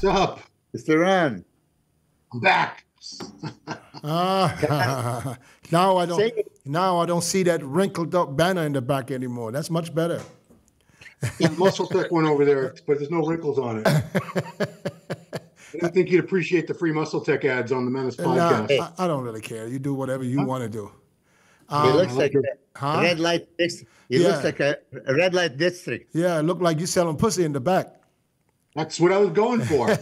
What's up? Mr. Ron. I'm back. Ah, now I don't. Now I don't see that wrinkled up banner in the back anymore. That's much better. That muscle tech one over there, but there's no wrinkles on it. I didn't think you'd appreciate the free muscle tech ads on the Menace Nah, podcast. I, I don't really care. You do whatever you want to do. It looks like a Huh? red light district. He Yeah. looks like a, a red light district. Yeah, it looked like you selling pussy in the back. That's what I was going for.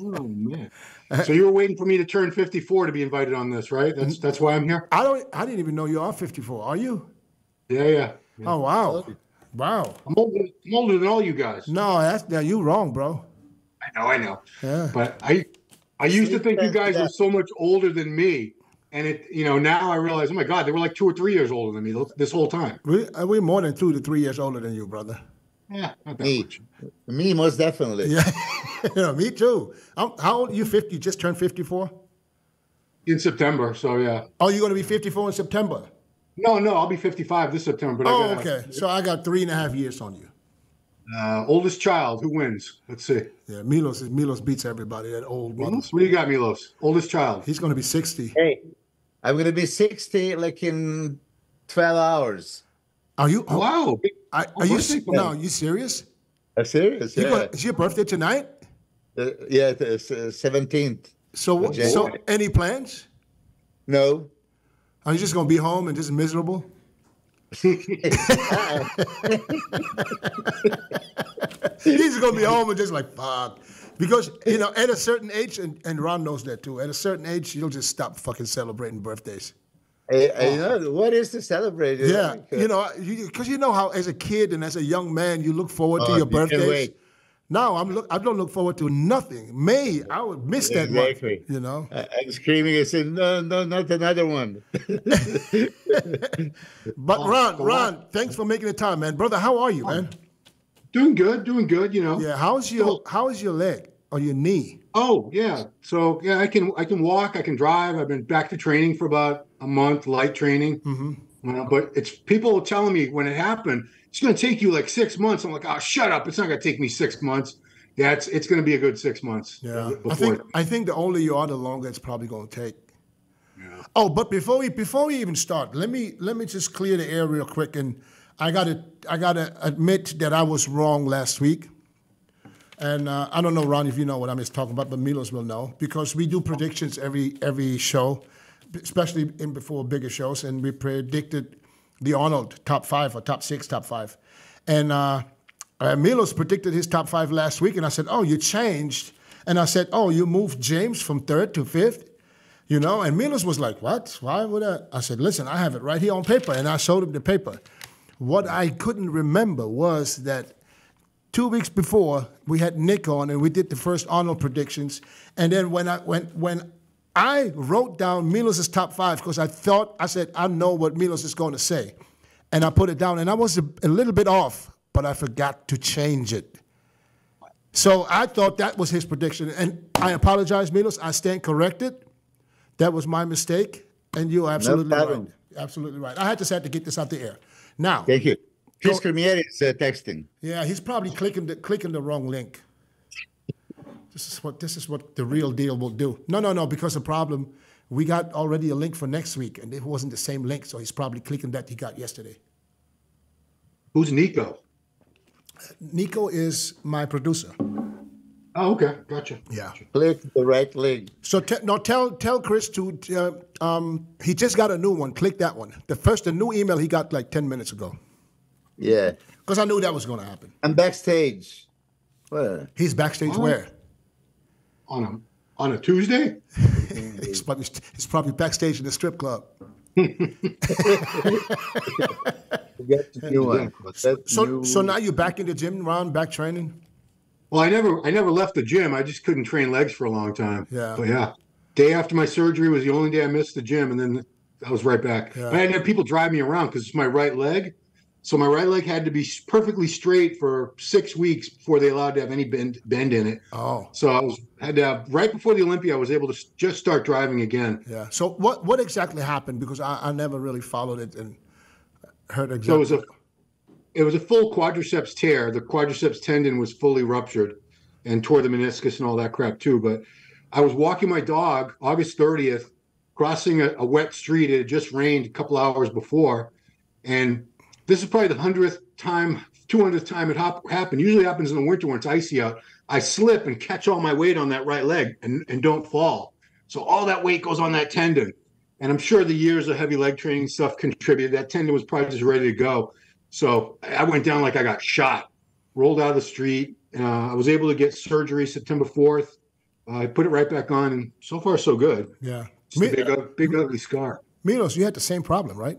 oh man! So you were waiting for me to turn 54 to be invited on this, right? That's that's why I'm here. I don't. I didn't even know you are 54. Are you? Yeah, yeah. Oh wow, wow. I'm older, I'm older than all you guys. No, that's now you wrong, bro. I know, I know. Yeah. But I, I used to think you guys were so much older than me, and it, you know, now I realize, oh my God, they were like two or three years older than me this whole time. We uh, we're more than two to three years older than you, brother. Yeah, Me. much. Me, most definitely. Yeah, yeah me too. I'm, how old? You 50? You just turned 54? In September, so yeah. Oh, you're gonna be 54 in September. No, no, I'll be 55 this September. But Oh, I got, okay. So I got three and a half years on you. Uh, oldest child, who wins? Let's see. Yeah, Milos is Milos beats everybody. That old mother. What do you got, Milos? Oldest child. He's gonna be 60. Hey, I'm gonna be 60 like in 12 hours. Are you? Oh, Wow. Are, Oh, are you? birthday se- party. No, you serious? Uh, serious? Yeah. gonna- Is your birthday tonight? Uh, yeah, the uh, 17th. So, so any plans? No. Are you just gonna be home and just miserable? He's gonna be home and just like fuck, because you know at a certain age, and, and Ron knows that too. At a certain age, you'll just stop fucking celebrating birthdays. I, I know. What is to celebrate? Yeah, Like, uh, you know, because you, know how as a kid and as a young man, you look forward to Oh, your you can't birthdays. Now I'm look. I don't look forward to nothing. May I would miss that Exactly. month. You know. I, I'm screaming. I said, no, no, not another one. But Ron, so Ron, thanks for making the time, man. Brother, how are you, man? Doing good, doing good, you know. Yeah, how's your how is your leg or your knee? Oh, yeah. So yeah, I can I can walk, I can drive. I've been back to training for about a month, light training. Mm-hmm. Uh, but it's people telling me when it happened, it's going to take you like six months. I'm like, oh, shut up! It's not going to take me six months. Yeah, it's it's going to be a good six months. Yeah, before. I think I think the older you are, the longer it's probably going to take. Yeah. Oh, but before we before we even start, let me let me just clear the air real quick, and I gotta I gotta admit that I was wrong last week. And uh, I don't know, Ron, if you know what I'm just talking about, but Milos will know because we do predictions every every show, especially in before bigger shows, and we predicted the Arnold top five or top six, top five, and uh, uh, Milos predicted his top five last week, and I said, "Oh, you changed," and I said, "Oh, you moved James from third to fifth. You know, and Milos was like, "What? Why would I?" I said, "Listen, I have it right here on paper," and I showed him the paper. What I couldn't remember was that two weeks before we had Nick on and we did the first Arnold predictions, and then when I when when I wrote down Milos's top five because I thought I said I know what Milos is going to say, and I put it down, and I was a, a little bit off, but I forgot to change it. So I thought that was his prediction, and I apologize, Milos. I stand corrected. That was my mistake, and you're absolutely right. Absolutely right. I had just had to get this out the air. Now, Thank you. Chris Cormier is uh, texting. yeah, he's probably clicking the clicking the wrong link. This is what this is what the real deal will do. No, no, no, because the problem we got already a link for next week, and it wasn't the same link, so he's probably clicking that he got yesterday. Who's Nico? Nico is my producer. Oh, okay, gotcha. Yeah. Click the right link. So te- no, tell tell Chris to uh, um, he just got a new one. Click that one. The first the new email he got like ten minutes ago. Yeah. Because I knew that was going to happen. I'm backstage. where He's backstage Oh. where? On a on a Tuesday? He's probably, he's probably backstage in the strip club. we got the new one. But that's So new. so now you're back in the gym, Ron, back training. Well, I never I never left the gym. I just couldn't train legs for a long time. Yeah. But yeah. Day after my surgery was the only day I missed the gym, and then I was right back. Yeah. I had people drive me around because it's my right leg. So my right leg had to be perfectly straight for six weeks before they allowed to have any bend bend in it. Oh, So I was had to have, right before the Olympia, I was able to just start driving again. yeah. So what what exactly happened? Because I, I never really followed it and heard exactly. So it was a it was a full quadriceps tear. The quadriceps tendon was fully ruptured. and tore the meniscus and all that crap too. But I was walking my dog August 30th, crossing a, a wet street. It had just rained a couple hours before, and this is probably the hundredth time, 200th time it hop, happened. Usually happens in the winter when it's icy out. I slip and catch all my weight on that right leg and, and don't fall. So all that weight goes on that tendon. And I'm sure the years of heavy leg training stuff contributed. That tendon was probably just ready to go. So I went down like I got shot, rolled out of the street. Uh, I was able to get surgery September 4th. Uh, I put it right back on, and so far, so good. Yeah. Just a big, big, ugly scar. Milos, you had the same problem, right?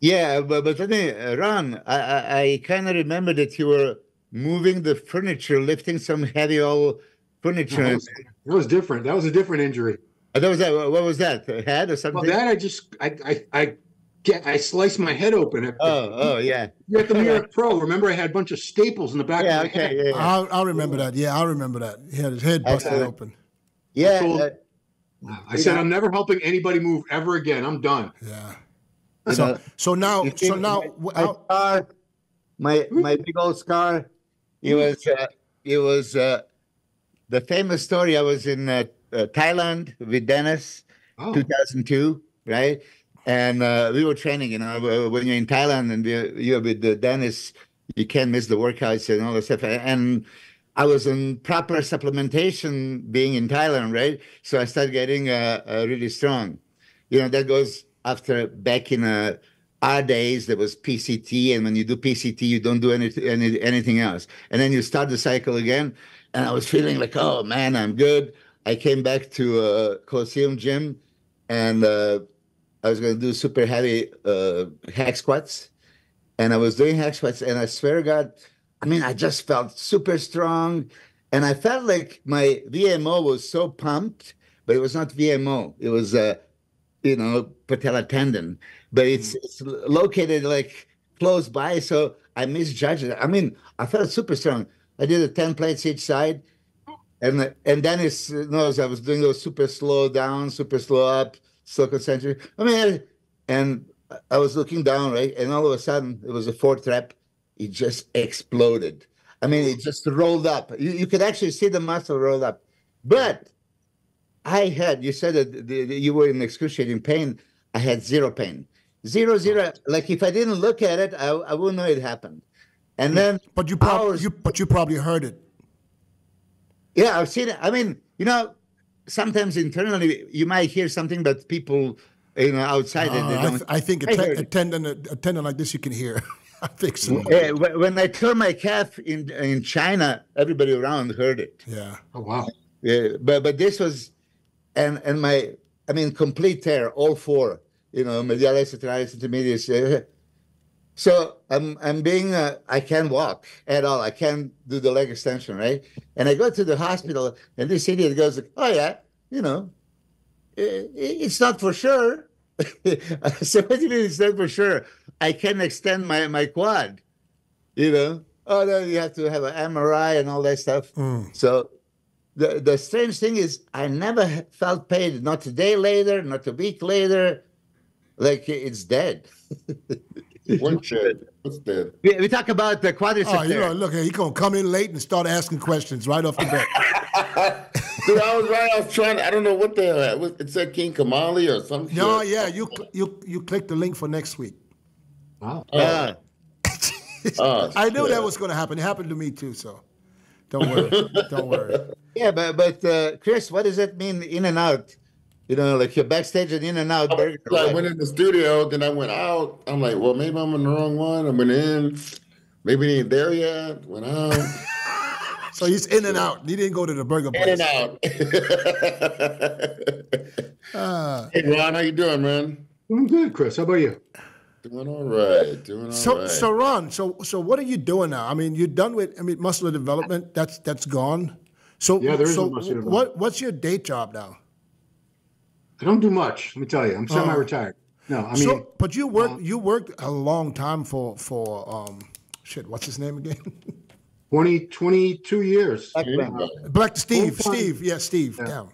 Yeah, but, but let me, uh, Ron, I, I, I kind of remember that you were moving the furniture, lifting some heavy old furniture. That was, that was different. That was a different injury. Oh, that was that. What was that? A head or something? Well, that I just I I I get I sliced my head open. At, oh, oh yeah. You're at the Mirror Pro. Remember, I had a bunch of staples in the back yeah, of my okay, head. Yeah, yeah. I'll, I'll remember that. Yeah, I'll remember that. He had his head busted Okay. open. Yeah. told- uh, I said I'm never helping anybody move ever again. I'm done. Yeah. You So know, so now so now my, my how- scar, my my big old scar. It was uh, it was uh, the famous story. I was in uh, uh, Thailand with Dennis, Oh, 2002, right? And uh, we were training. You know, uh, when you're in Thailand and you're with Dennis, you can't miss the workouts and all that stuff. And I was in proper supplementation being in Thailand, right? So I started getting really strong. You know, that goes after back in uh, our days, there was PCT. And when you do PCT, you don't do any, any, anything else. And then you start the cycle again. And I was feeling like, oh man, I'm good. I came back to uh, Colosseum Gym and uh, I was going to do super heavy uh, hack squats. And I was doing hack squats, and I swear God, I mean, I just felt super strong. And I felt like my VMO was so pumped, but it was not VMO. It was, uh, you know, patella tendon. But it's, mm-hmm. it's located like close by. So I misjudged it. I mean, I felt super strong. I did a 10 plates each side. And and Dennis knows I was doing those super slow down, super slow up, slow concentric. I mean, and I was looking down, right? And all of a sudden, it was a fourth rep. It just exploded. I mean, it just rolled up. You, you could actually see the muscle roll up. But I had, you said that the, the- you were in excruciating pain. I had zero pain. Zero, zero. Like if I didn't look at it, I, I wouldn't know it happened. And then but you probably hours- you but you probably heard it. Yeah, I've seen it. I mean, you know, sometimes internally you might hear something, but people, you know, outside they, Uh, they I, don't. th- I think a, I te- a tendon a, a tendon like this you can hear. I think so. Yeah, when I tore my calf in in China, everybody around heard it. Yeah. oh wow. Yeah, but but this was, and and my, I mean, complete tear, all four. You know, medialis, lateralis, intermedius. So I'm I'm being uh, I can't walk at all. I can't do the leg extension, right? And I go to the hospital, and this idiot goes, like, "Oh yeah, you know, i- i- it's not for sure." I said, "What do you mean it's not for sure? I can extend my my quad." You know, oh no, you have to have an MRI and all that stuff. Mm. So the the strange thing is I never felt pain, not a day later, not a week later, like it's dead. What's dead? What's dead? We, we talk about the quadricep Oh, you there. know, look, he gonna come in late and start asking questions right off the bat. Dude, I was right. I was trying. I don't know what the hell. It said King Kamali or something. no, yeah, you you you click the link for next week. Wow. Ah, Oh, I knew shit. that was gonna happen. It happened to me too, so don't worry. don't worry. yeah, but but uh, Chris, what does that mean? In and out, you know, like you're backstage and in and out. burger, So I right? went in the studio, then I went out. I'm like, well, maybe I'm in the wrong one. I went in. Maybe he ain't there yet. Went out. So he's in and out. He didn't go to the burger in and place. out. Ah. hey, Ron, how you doing, man? I'm good, Chris. How about you? Doing all right. Doing all right. So so Ron, so so what are you doing now? I mean, you're done with I mean muscular development. That's that's gone. So Yeah, there is so no muscular what what's your day job now? I don't do much. Let me tell you, I'm semi-retired. No, I mean, so but you worked you worked a long time for for um shit. What's his name again? 20, 22 years. Background. Black Steve. Steve. Yeah, Steve. Yeah.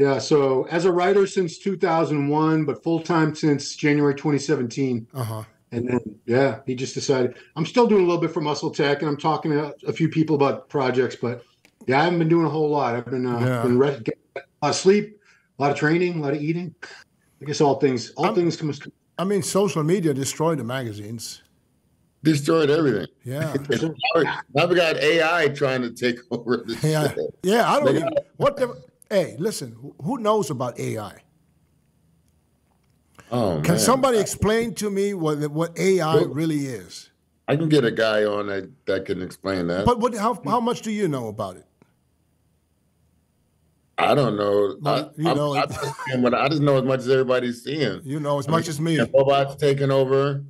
Yeah, so as a writer since 2001, but full time since January 2017. Uh huh. And then, yeah, he just decided. I'm still doing a little bit for Muscle Tech, and I'm talking to a few people about projects, but Yeah, I haven't been doing a whole lot. I've been uh, Yeah. been rest, a lot of sleep, a lot of training, a lot of eating. I guess all things all I'm- things come. I mean, social media destroyed the magazines. Destroyed everything. Yeah. It's hard. Now we got AI trying to take over the Yeah, shit. yeah. I don't They even, what the. Hey, listen. who- knows about AI? Oh Can man. somebody explain to me what what AI really is? I can get a guy on that that can explain that. But what? How how much do you know about it? I don't know. Well, I, you I'm- know it. just I just know as much as everybody's seeing. You know as much as me. Robots taking over.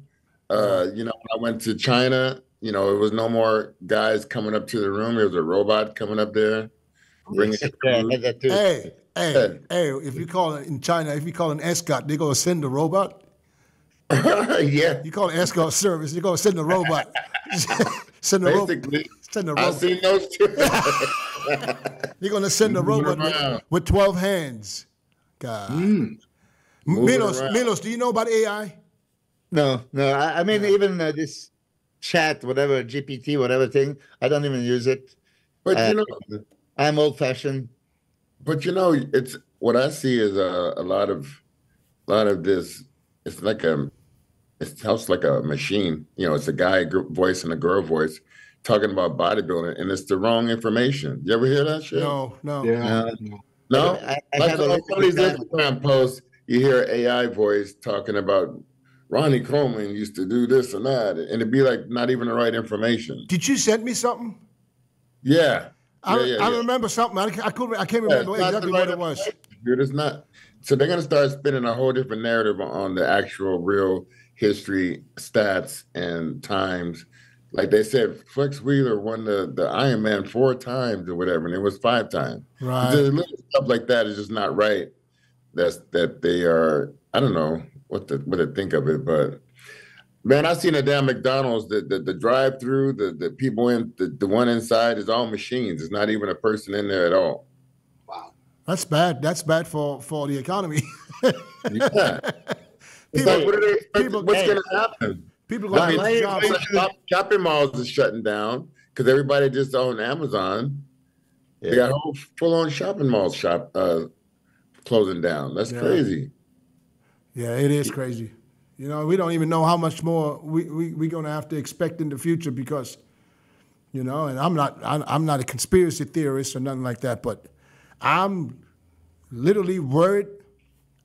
Uh, you know, when I went to China, you know, it was no more guys coming up to the room. There was a robot coming up there, bringing Yeah, I had. Hey, hey, hey! If you call it in China, if you call an escort, they're gonna send a robot. yeah, You call it escort service, you're gonna send a robot. send a robot. basically. Send a I've seen those too. You're gonna send a robot with, with twelve hands. God. Moving Milos, around. Milos, do you know about AI? No, no. I, I mean, even uh, this chat, whatever GPT, whatever thing, I don't even use it. but Uh, you know, I'm old fashioned. but you know, it's what I see is a, a lot of, a lot of this. It's like a, it sounds like a machine. You know, it's a guy voice and a girl voice talking about bodybuilding, and it's the wrong information. You ever hear that shit? No, no. Yeah. No. No? I, I like on little these Instagram posts, you hear AI voice talking about Ronnie Coleman used to do this and that, and it'd be like not even the right information. Did you send me something? Yeah, I, yeah, yeah, I remember something. I, I couldn't. I can't remember exactly right what it was. Dude, it's not. So they're gonna start spinning a whole different narrative on the actual real history, stats, and times. Like they said, Flex Wheeler won the the Ironman four times or whatever, and it was five times. Right. Just little stuff like that is just not right. That's that they are. I don't know what to what to think of it, but man, I seen a damn McDonald's. The the, the drive through, the the people in the, the one inside is all machines. It's not even a person in there at all. Wow. That's bad. That's bad for for the economy. Yeah. People- like, what are they expecting? people- What's hey. going to happen? People I going mean, to lose jobs. shop, shopping malls is shutting down because everybody just on Amazon. They got whole full on shopping malls shop uh, closing down. That's Yeah. crazy. Yeah, it is crazy. You know, we don't even know how much more we we we gonna have to expect in the future because, you know, and I'm not I'm, not a conspiracy theorist or nothing like that, but I'm literally worried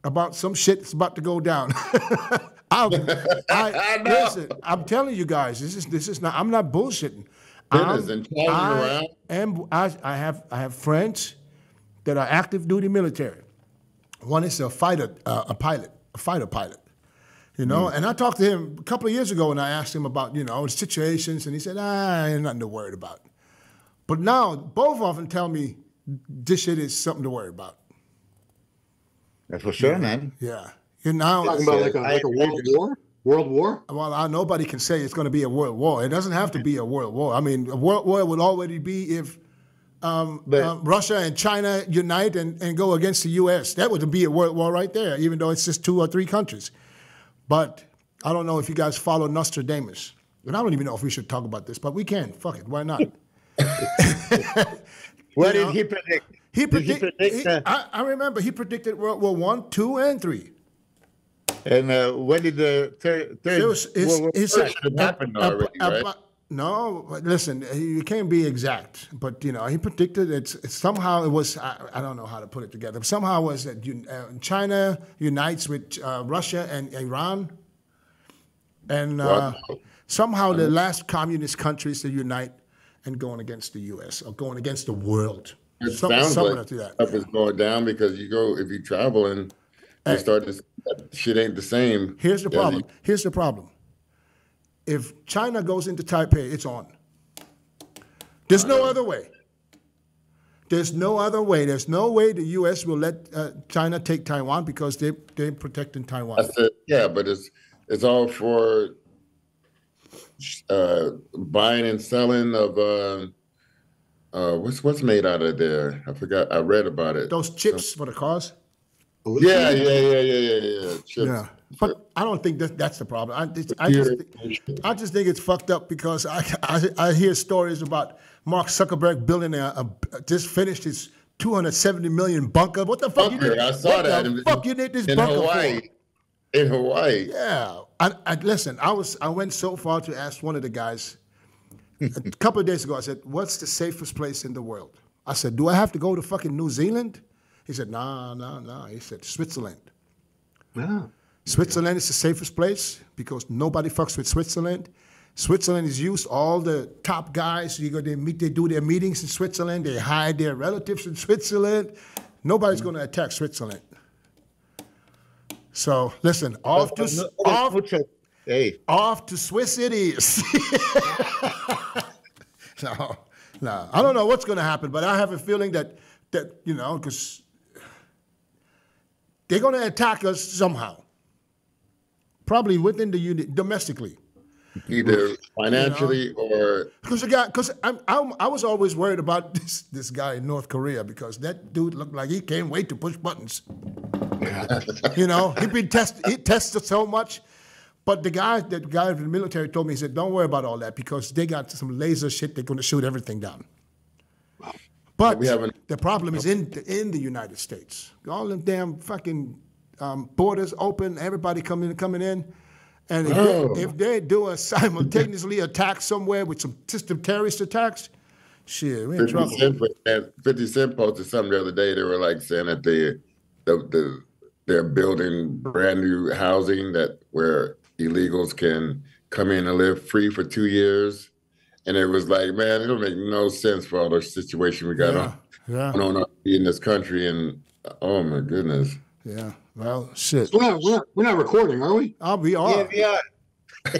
about some shit that's about to go down. I'm, I, know. listen, I'm telling you guys, this is this is not. I'm not bullshitting. I'm- I am. I, I have I have friends that are active duty military. One is a fighter, uh, a pilot, a fighter pilot. You know, and I talked to him a couple of years ago, and I asked him about you know situations, and he said, "Ah, ain't nothing to worry about." But now both of them tell me this shit is something to worry about. That's for sure, man. Yeah, you know, Talking about like a, I- like a world war. World war. well, I, nobody can say it's going to be a world war. It doesn't have to be a world war. I mean, a world war would already be if um, But- um, Russia and China unite and, and go against the U.S. That would be a world war right there, even though it's just two or three countries. But I don't know if you guys follow Nostradamus. And I don't even know if we should talk about this, but we can. Fuck it. Why not? What did know, he predict? He, Did predict, predict, he- uh, I, I remember he predicted World War One, two, and three. and uh, when did the third third was, it's, World War it's start? should have happened already, right? No, but listen, you can't be exact, but you know he predicted it's, it's somehow it was I, I don't know how to put it together. But somehow it was that you, uh, China unites with uh, Russia and Iran, and uh, somehow the last communist countries to unite and going against the U.S. or going against the world. It Some- sounds like that. stuff is going down because you go if you travel and you start to shit ain't the same. Here's the problem. you- Here's the problem. If China goes into Taipei, it's on. There's no other way. There's no other way. There's no way the U.S. will let uh, China take Taiwan because they they're protecting Taiwan. That's it. Yeah, but it's it's all for uh, buying and selling of uh, uh, what's what's made out of there. I forgot. I read about it. Those chips for the cars. Yeah, yeah, yeah, yeah, yeah, yeah. Chips. Yeah, But I don't think that that's the problem. I just, I just, I just think it's fucked up because I, I, I hear stories about Mark Zuckerberg building a, a just finished his 270 million bunker. What the fuck you Bunker, need? I saw what that The in- fuck you need this in bunker Hawaii. for? In Hawaii. Yeah. I, I listen. I was I went so far to ask one of the guys a couple of days ago. I said, "What's the safest place in the world?" I said, "Do I have to go to fucking New Zealand?" He said, "Nah, nah, nah." He said, "Switzerland." Yeah. Switzerland is the safest place because nobody fucks with Switzerland. Switzerland is used. All the top guys, you go, they meet, they do their meetings in Switzerland. They hide their relatives in Switzerland. Nobody's going to attack Switzerland. So listen, off to uh, No, off, Hey, off to Swiss it is. no, no, I don't know what's going to happen, but I have a feeling that that you know because they're going to attack us somehow, probably within the unit domestically. Either financially or Because the guy, because I'm, I'm, I was always worried about this this guy in North Korea because that dude looked like he can't wait to push buttons. you know, he'd been tested, he tested so much. But the guy, that guy in the military told me, he said, "Don't worry about all that because they got some laser shit. They're going to shoot everything down." But We the problem is in the, in the United States. All them damn fucking um, borders open, everybody coming coming in, and if, Oh. they, if they're doing simultaneously attack somewhere with some system terrorist attacks, shit, we in 50 trouble. Cent, that- 50 Cent posted something the other day. They were like saying that they, the, the, they're building brand new housing that where illegals can come in and live free for two years. And it was like, man, it don't make no sense for all the situation we got Yeah, on, yeah, on in this country. And oh my goodness. yeah. Well, shit. We're not, we're not, we're not recording, are we? I'll be yeah, all. we are.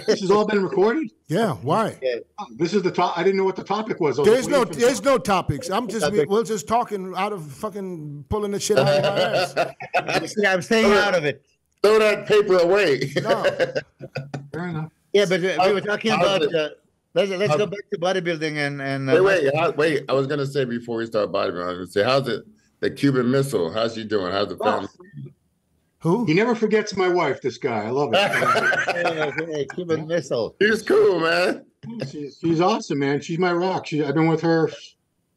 This has all been recorded? Yeah. Why? Oh, This is the top. I didn't know what the topic was. I was There's no, waiting for the- there's no topics. I'm just, we're just talking out of fucking pulling the shit out of my ass. I'm, st- I'm staying out of it. Throw that paper away. No. Fair enough. Yeah, but uh, we were talking How's about. it- Uh, let's let's how's- go back to bodybuilding and and. Uh, wait, wait, how, wait. I was gonna say before we start bodybuilding, I was gonna say, how's it? The Cuban Missile. How's she doing? How's the family? Who? He never forgets my wife, this guy. I love it. Hey, hey, Cuban missile. She's cool, man. she's, she's awesome, man. She's my rock. She, I've been with her.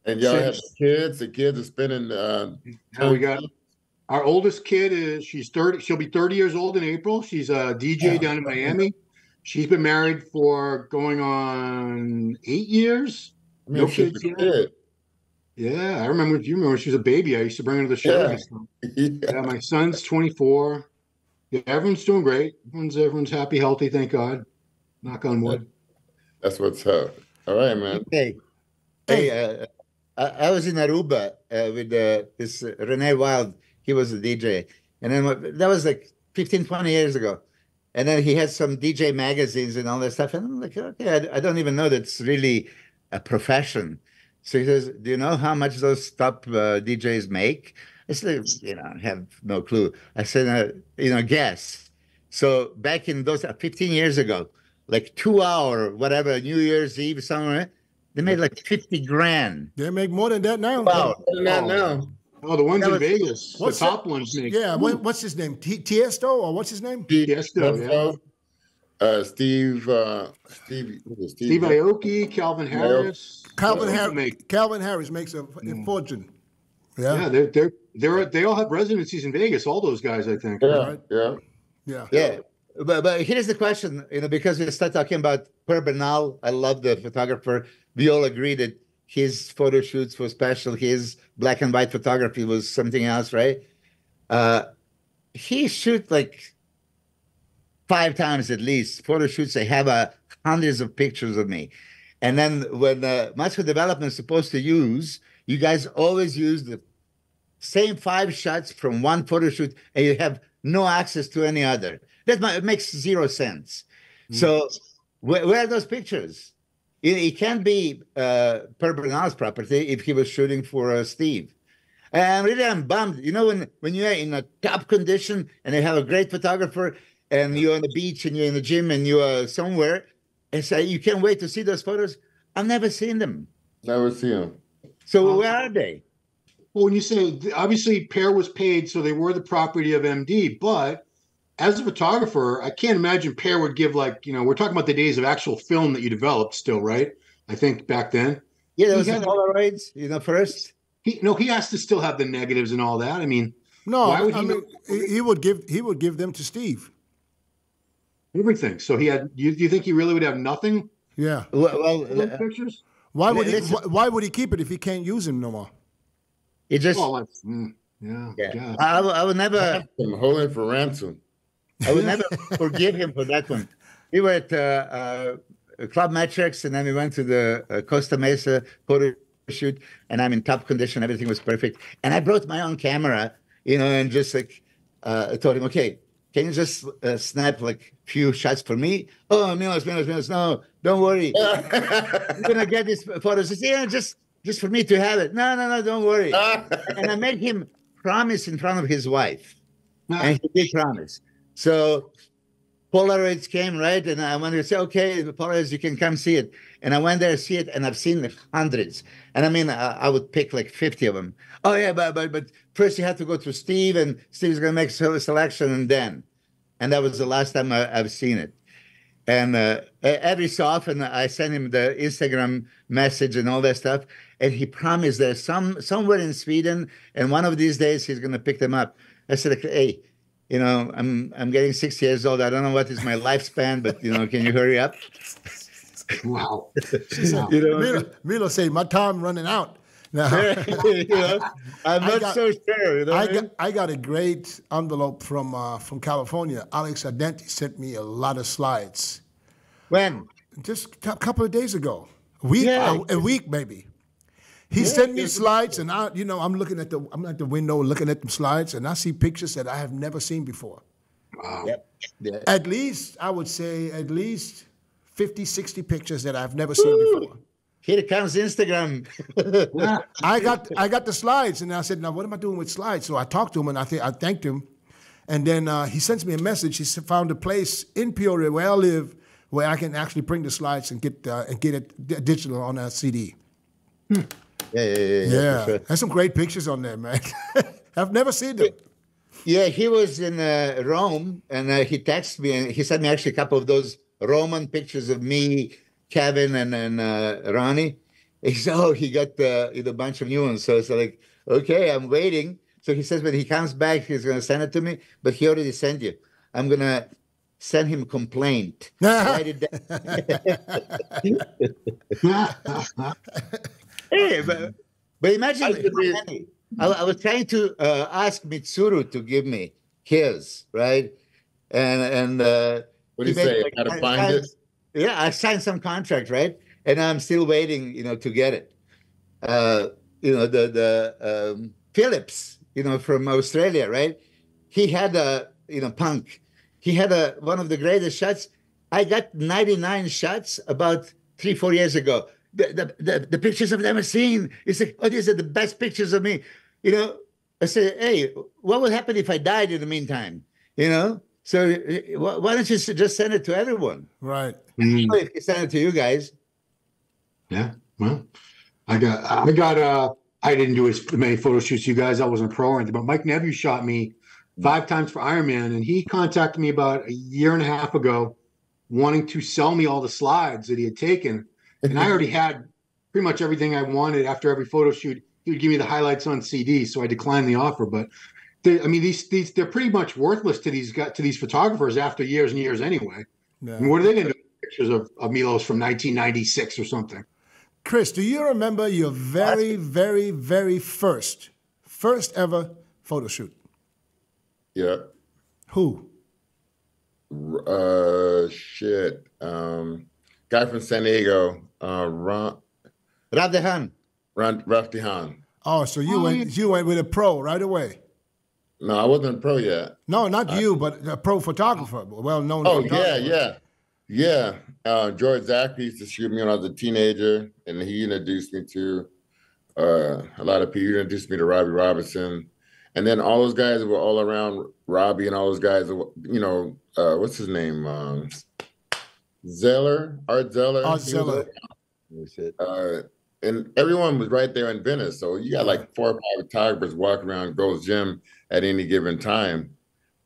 And y'all have kids. The kids are spending. Uh, Now we got our oldest kid is she's 30. She'll be 30 years old in April. She's a DJ down in Miami. She's been married for going on eight years. I mean, No she's kids a yet? kid. Yeah, I remember. You remember when she was a baby? I used to bring her to the show. Yeah. yeah. Yeah, my son's 24. Yeah, everyone's doing great. Everyone's everyone's happy, healthy. Thank God. Knock on wood. That's what's up. All right, man. Hey, hey, uh, I, I was in Aruba uh, with uh, this uh, Rene Wild. He was a DJ, and then that was like 15, 20 years ago. And then he had some DJ magazines and all that stuff. And I'm like, okay, I, I don't even know that's really a profession. So he says, "Do you know how much those top uh, DJs make?" I said, "You know, I have no clue." I said, uh, "You know, guess." So back in those uh, 15 years ago, like two hour, whatever, New Year's Eve somewhere, they made like 50 grand. They make more than that now. Wow. Other than that now. Oh, the ones That in Vegas, the What's top ones make. Yeah. What, what's his name? T- Tiesto or what's his name? Tiesto, yeah. Uh, Steve. Uh, Steve. who is Steve Aoki, Calvin Harris. Calvin Those Harris. make- Calvin Harris makes a, a fortune. Yeah, Yeah. they're they're they're they all have residencies in Vegas. All those guys, I think. Yeah, Right. yeah. Yeah. Yeah. But, but here's the question, you know, because we start talking about Per Bernal, I love the photographer. We all agree that his photo shoots were special. His black and white photography was something else, right? Uh, he shoot like five times at least photo shoots. I have uh, hundreds of pictures of me. And then when uh, Muscle Development is supposed to use, you guys always use the same five shots from one photo shoot and you have no access to any other. That mi- it makes zero sense. So where, where are those pictures? It, it can't be uh, Per Bernal's property if he was shooting for uh, Steve. And really, I'm bummed. You know, when when you're in a top condition and you have a great photographer, and you're on the beach and you're in the gym and you're somewhere, and say you can't wait to see those photos. I've never seen them. Never see him. So Um, where are they? Well, when you say obviously Per was paid, so they were the property of MD, but as a photographer, I can't imagine Per would give like you know we're talking about the days of actual film that you developed still, right? I think back then. Yeah, there He was the had a- Polaroids, you know, first. He no, he has to still have the negatives and all that. I mean, No, Why would I mean he, he would give he would give them to Steve. Everything. So he had. You, do you think he really would have nothing? Yeah. Well, well uh, pictures. Why would he? Why, why would he keep it if he can't use him no more? it just, Oh, that's, mm, yeah. yeah. yeah. I, I would never, I'm holding for ransom. I would never forgive him for that one. We were at uh, uh, Club Metrics, and then we went to the uh, Costa Mesa photo shoot, and I'm in top condition. Everything was perfect, and I brought my own camera, you know, and just like uh, I told him, okay, can you just uh, snap like few shots for me? Oh, Milos, Milos, Milos, no, don't worry, I'm gonna get these photos. He said, yeah, just just for me to have it. No, no, no, don't worry. and I made him promise in front of his wife and he did promise. So Polaroids came right, and I wanted to say, okay, the Polaroids, you can come see it. And I went there to see it, and I've seen hundreds. And I mean, I, I would pick like fifty of them. Oh yeah, but but but first you have to go to Steve, and Steve's gonna make a selection, and then, and that was the last time I, I've seen it. And uh, every so often, I send him the Instagram message and all that stuff. And he promised there's some somewhere in Sweden, and one of these days he's gonna pick them up. I said, hey, you know, I'm I'm getting 60 years old. I don't know what is my lifespan, but you know, can you hurry up? Wow. You Wow. You know, Milo, Milo say my time running out. Now, you know, I'm not got- so sure. You know I what I mean? got I got a great envelope from uh, from California. Alex Ardenti sent me a lot of slides when? just a couple of days ago, a week Yeah. a, a week maybe. He sent me slides, and I, you know, I'm looking at the I'm at the window looking at the slides, and I see pictures that I have never seen before. Wow. Yep. Yeah. At least I would say at least 50, 60 pictures that I've never seen before. Here comes Instagram. I got I got the slides, and I said, "Now, what am I doing with slides?" So I talked to him, and I think I thanked him, and then uh, he sends me a message. He found a place in Peoria where I live, where I can actually bring the slides and get uh, and get it d- digital on a CD. yeah, yeah, yeah. yeah, Yeah, sure. there's some great pictures on there, man. I've never seen them. Yeah, he was in uh, Rome, and uh, he texted me, and he sent me actually a couple of those Roman pictures of me, Kevin, and and uh, Ronnie. He said, "Oh, he got uh, a bunch of new ones." So it's like, okay, I'm waiting. So he says when he comes back, he's gonna send it to me, but he already sent you. I'm gonna send him a complaint. Write it down. Hey, but, but imagine, I be- I, I was trying to uh, ask Mitsuru to give me his, right? And and uh, What do you say? like, How to find signed- it? Yeah, I signed some contract, right? And I'm still waiting, you know, to get it. Uh, you know, the the um, Phillips, you know, from Australia, right? He had a, you know, punk. He had a one of the greatest shots. I got 99 shots about three, four years ago. The, the, the, the pictures I've never seen. It's like, oh, these are the best pictures of me. You know, I said, hey, what would happen if I died in the meantime? You know? So why why don't you just send it to everyone? Right. Mm, If you send it to you guys, yeah. Well, I got I got uh I didn't do as many photo shoots you guys. I wasn't pro or anything, but Mike Neveux shot me five times for Ironman, and he contacted me about a year and a half ago, wanting to sell me all the slides that he had taken, and I already had pretty much everything I wanted. After every photo shoot, he would give me the highlights on CD, so I declined the offer. But they, I mean, these these they're pretty much worthless to these guys, to these photographers after years and years anyway. Yeah. I mean, what are they going to do? Pictures of, of Milos from 1996 or something. Chris, do you remember your very, very, very first, first ever photo shoot? Yeah. Who? Uh, shit. Um, guy from San Diego, uh, Ron, Radhan. Ron Raftihan. Oh, so you went you went with a pro right away. No, I wasn't a pro yet. No, not you, but a pro photographer, well known. Oh yeah, yeah, yeah. Uh, George Zachary used to shoot me when I was a teenager, and he introduced me to uh, a lot of people. He introduced me to Robbie Robinson, and then all those guys were all around Robbie, and all those guys. You know, uh, what's his name? Um, Zeller, Art Zeller. Art He was Zeller. And everyone was right there in Venice. So you got like four or five photographers walking around Gold's Gym at any given time.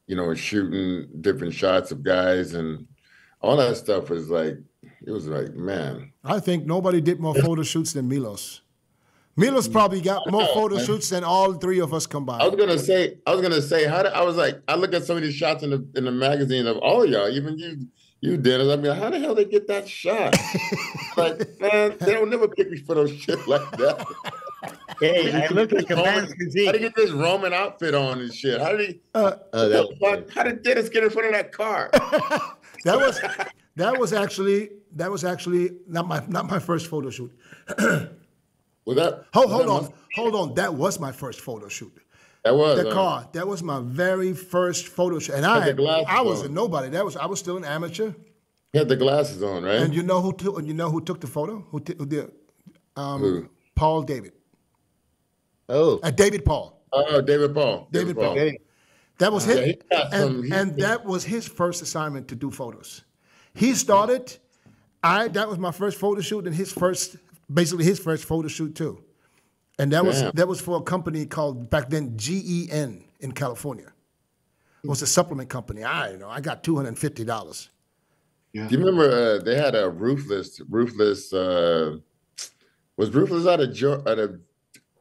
you know, shooting different shots of guys and all that stuff was like it was like, man. I think nobody did more photo shoots than Milos. Milos probably got more know, photo man. shoots than all three of us combined. I was gonna say, I was gonna say, how did I was like, I look at some of these shots in the in the magazine of all y'all, even you, you Dennis. I mean, how the hell they get that shot? like, man, they don't never pick me for those shit like that. Hey, I look like a Roman- man's How did he get this Roman outfit on and shit? How did he? Uh, that was How did Dennis get in front of that car? that was that was actually that was actually not my not my first photo shoot. Was that? Hold, was hold that on, my- hold on. That was my first photo shoot. That was The uh, car. That was my very first photo shoot, and I I was a nobody. That was I was still an amateur. He had the glasses on, right? And you know who took you know who took the photo? Who, t- who did? Um, Who? Paul David. Oh, Uh, David Paul. Oh, David Paul. David Paul. okay. That was Yeah, his, he got some- and, he- and that was his first assignment to do photos. He started. I that was my first photo shoot, and his first, basically his first photo shoot too. And that was that was for a company called back then GEN in California. It was a supplement company. I don't know. I got two hundred and fifty dollars. Do you remember uh, they had a ruthless, ruthless? Uh, was ruthless out of Ger- out of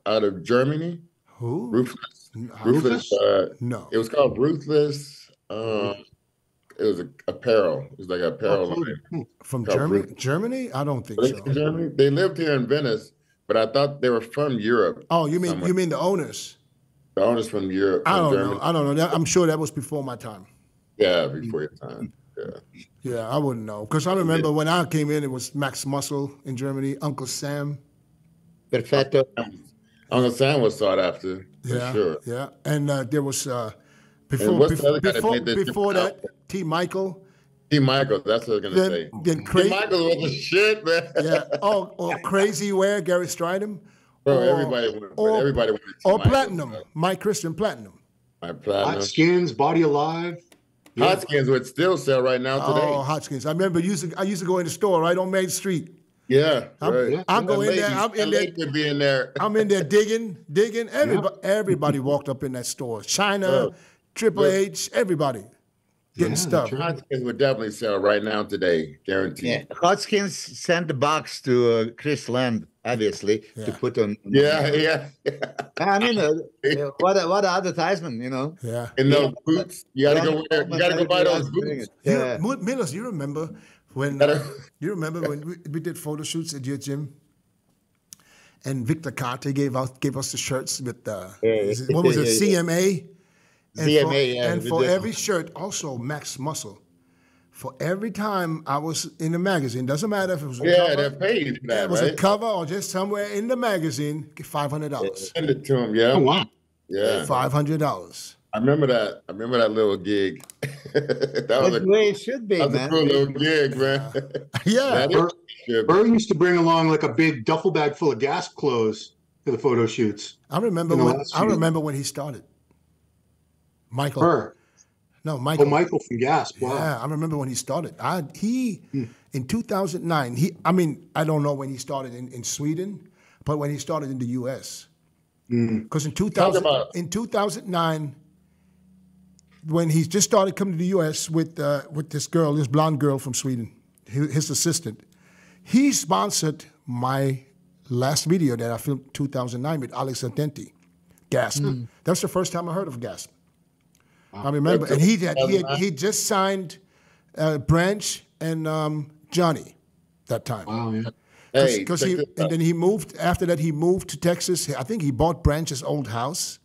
out of Germany? Who? Ruthless, Ruthless? ruthless. Uh, No. it was called ruthless. Um, it was a apparel. It was like apparel. Oh, line. From Germany? Ruthless. Germany? I don't think so. Germany? They lived here in Venice, but I thought they were from Europe. Oh, you mean somewhere. you mean the owners? The owners from Europe. I don't Germany. know. I don't know. That, I'm sure that was before my time. Yeah, before your time. Yeah. Yeah, I wouldn't know because I remember when I came in, it was Max Muscle in Germany, Uncle Sam. Perfetto. Uncle Sam was sought after for Yeah, sure. yeah, and uh, there was uh, before before, before that T Michael. T. Michael, that's what I was gonna Then say. then T. crazy Michael was a shit, man. yeah oh or crazy wear Gary Stridham. Bro, or, everybody went, or- everybody went to T. or Michael, platinum, bro. Mike Christian Platinum. My platinum. Hot skins, body alive. Hot skins would still sell right now today. Oh, Hotskins! I remember used to, I used to go in the store right on Main Street. yeah, I'm, right. I'm going LA there. I'm in LA there. could be in there. I'm in there digging, digging. Everybody, everybody walked up in that store. China, Bro. Triple Bro. H, everybody getting Yeah, stuff. that's Hot skins would definitely sell right now today, guaranteed. Yeah, Hotskins sent the box to uh, Chris Land, obviously, to put on. Yeah, yeah. I mean, uh, what a, what an advertisement, you know. Yeah. In those boots, you gotta Long go wear, you gotta go buy those boots. You, Yeah. Mo- Milos, you remember when Gotta- you remember when we, we did photo shoots at your gym, and Victor Carter gave out gave us the shirts with uh, is what was it Yeah, yeah. CMA, and CMA, for, yeah, and for every shirt also Max Muscle. For every time I was in the magazine, doesn't matter if it was a Yeah, cover, they're paid for it that, was a cover or just somewhere in the magazine, get five hundred dollars. Send it to him, yeah. Oh wow. Yeah. Five hundred dollars. I remember that. I remember that little gig. that was That's a, the way it should be, that was a man. cool little gig, man. Yeah. That is. Burr used to bring along like a big duffel bag full of gas clothes to the photo shoots. I remember when I remember when he started. Michael. Burr. No, Oh, Michael. Michael from Gasp. Wow. Yeah, I remember when he started. I he hmm. in 2009. He I mean I don't know when he started in, in Sweden, but when he started in the U.S. Because hmm. in 2000 about- in 2009, when he just started coming to the U.S. with uh, with this girl, this blonde girl from Sweden, his assistant, he sponsored my last video that I filmed 2009 with Alex Ardenti, Gasp. Hmm. That was the first time I heard of Gasp. I remember, and he had, he had, he just signed uh, Branch and um, Johnny that time. Wow. Yeah. Hey, Because he and out. then he moved after that he moved to Texas. I think he bought Branch's old house,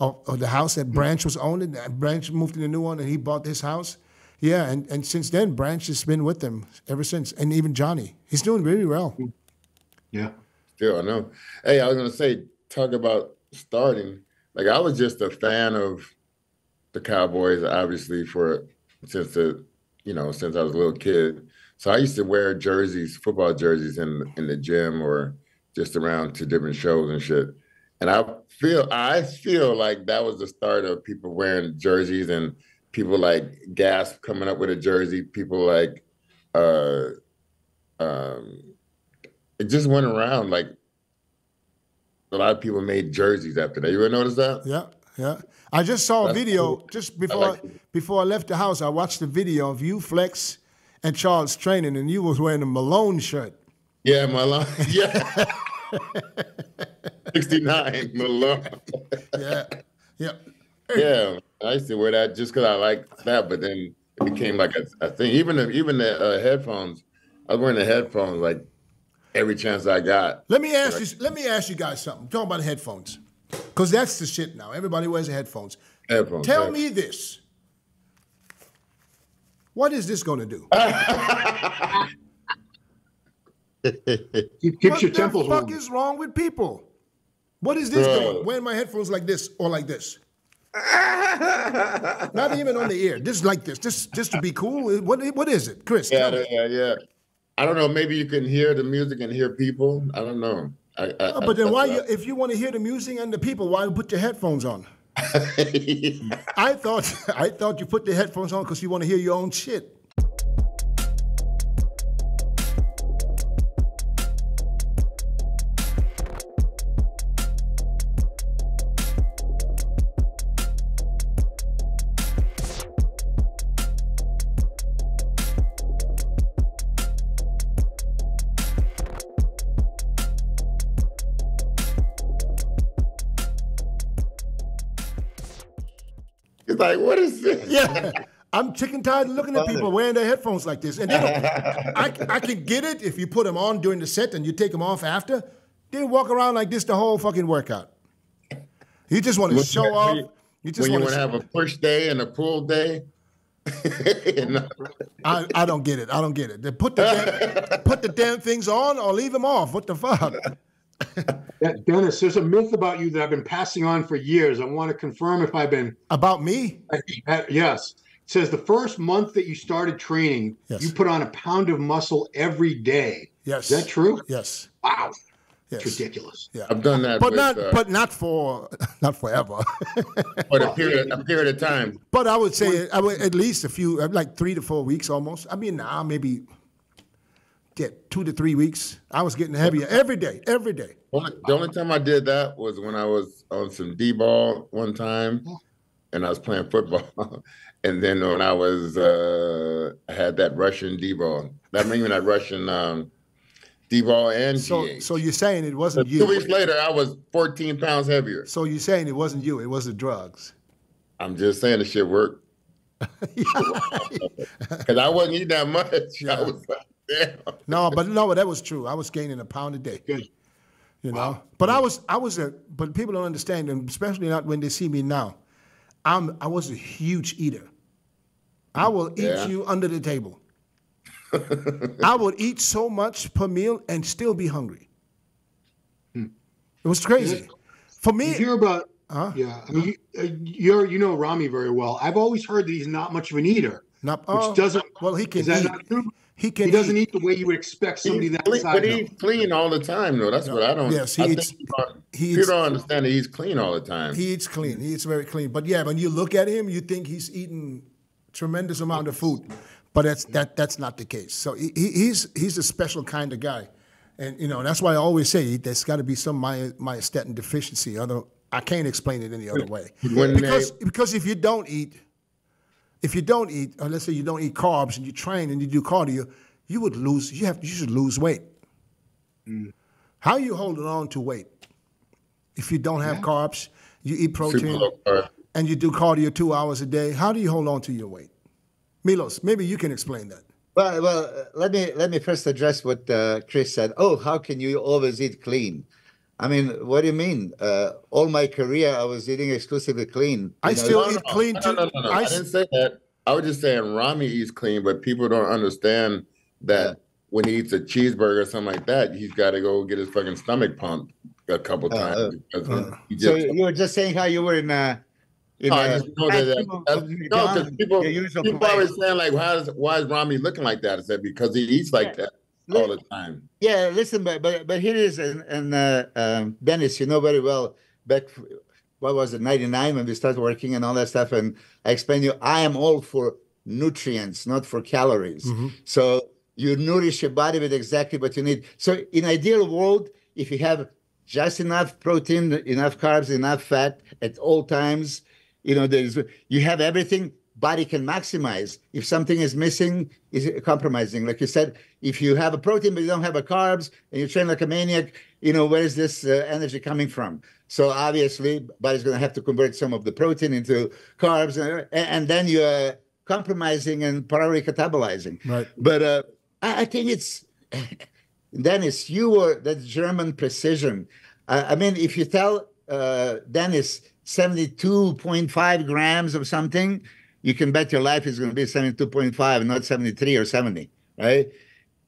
or, or the house that Branch was owning. and Branch moved to the new one, and he bought his house. Yeah, and, and since then Branch has been with them ever since, and even Johnny, he's doing really well. Yeah. Still, I know. Hey, I was gonna say, talk about starting. Like I was just a fan of the Cowboys, obviously, for since the you know since I was a little kid. So I used to wear jerseys, football jerseys, in in the gym or just around to different shows and shit. And I feel I feel like that was the start of people wearing jerseys and people like Gasp coming up with a jersey. People like uh um it just went around like a lot of people made jerseys after that. You ever notice that? Yeah, Yeah. I just saw a video cool. just before like it. before I left the house. I watched the video of you, Flex, and Charles training, and you was wearing a Malone shirt. Yeah, Malone. Yeah. 69, Malone. Yeah. Yeah. Yeah, I used to wear that just because I liked that, but then it became like a, a thing. Even the, even the uh, headphones, I was wearing the headphones like every chance I got. Let me ask you. Let me ask you guys something. Talk about headphones, because that's the shit now. Everybody wears headphones. Headphones. Tell me this. What is this going to do? It keeps what your the temples fuck warm. is wrong with people? What is this Bro. doing? Wearing my headphones like this or like this? Not even on the ear. Just like this. Just just to be cool. What what is it, Chris? Yeah, yeah, yeah. I don't know. Maybe you can hear the music and hear people. I don't know. I, I, Oh, but then I- why you if you want to hear the music and the people, why put your headphones on? I thought I thought you put the headphones on because you want to hear your own shit. I'm sick and tired of looking at people wearing their headphones like this. And they don't, I, I can get it if you put them on during the set and you take them off after. They walk around like this the whole fucking workout. You just want to show off. you- You just want to have a push day and a pull day. Uh, I, I don't get it. I don't get it. They put the damn, put the damn things on or leave them off. What the fuck? Yeah, Dennis, there's a myth about you that I've been passing on for years. I want to confirm if I've been. About me? yes. It says the first month that you started training, Yes. you put on a pound of muscle every day. Yes. Is that true? Yes. Wow. Yes. It's ridiculous. Yeah. I've done that, But with, not uh, but not for not forever. for a period, a period of time. but I would say I would at least a few like three to four weeks almost. I mean now maybe get two to three weeks. I was getting heavier every day, every day. Only, the only time I did that was when I was on some D ball one time, and I was playing football. and then when I was, uh, I had that Russian D ball. That mean that Russian um, D ball and So GH. so you're saying it wasn't you. Two weeks later, I was 14 pounds heavier. So you're saying it wasn't you, it was the drugs. I'm just saying the shit worked because I wasn't eating that much. Yeah. I was like. No, but no, that was true. I was gaining a pound a day. Good. You know, but I was, I was a, but people don't understand, and especially not when they see me now. I'm, I was a huge eater. I will eat Yeah. you under the table. I would eat so much per meal and still be hungry. It was crazy. For me, You hear about? Huh? Yeah, I mean, you, uh, you're you know Ramy very well. I've always heard that he's not much of an eater, not, which oh, doesn't. well, he can is that eat. not true? He can He doesn't eat. eat the way you would expect somebody He's that clean, size. but to. he's clean all the time, though. That's what I don't. Yes, he I eats- think people, he people eats- don't understand that he's clean all the time. He eats clean. He eats very clean. But yeah, when you look at him, you think he's eating tremendous amount of food, but that's that that's not the case. So he, he- he's he's a special kind of guy, and you know that's why I always say there's got to be some my myostatin deficiency. Other I can't explain it any other way. When because they- because if you don't eat, if you don't eat, or let's say you don't eat carbs and you train and you do cardio, you would lose. You have you should lose weight. How are you holding on to weight? If you don't have carbs, you eat protein and you do cardio two hours a day, how do you hold on to your weight? Milos, maybe you can explain that. Well, well, uh, let me let me first address what uh, Chris said. Oh, how can you always eat clean? I mean, what do you mean? Uh, all my career, I was eating exclusively clean. I know, still No, eat no, clean no, too. No, no, no. I I, s- didn't say that. I was just saying Ramy eats clean, but people don't understand that when he eats a cheeseburger or something like that, he's got to go get his fucking stomach pumped a couple Uh, times because he So you were just saying how you were in uh, in No, uh, know that, that, of that's, no, because people, people place. always saying like, why is why is Ramy looking like that? I said because he eats like that all the time. Yeah, listen, but but but here is and and uh, um, Dennis, you know very well back what was it ninety nine when we started working and all that stuff, and I explained to you I am all for nutrients, not for calories. Mm-hmm. So you nourish your body with exactly what you need. So in ideal world, if you have just enough protein, enough carbs, enough fat at all times. You know, there's you have everything body can maximize. If something is missing, is compromising. Like you said, if you have a protein but you don't have a carbs and you train like a maniac, you know, where is this uh, energy coming from? So obviously, body's going to have to convert some of the protein into carbs, and, and then you're compromising and probably catabolizing. Right. But uh, I, I think it's Dennis, you were that German precision. I, I mean, if you tell uh, Dennis 72.5 grams of something, you can bet your life is going to be 72.5, not 73 or 70, right?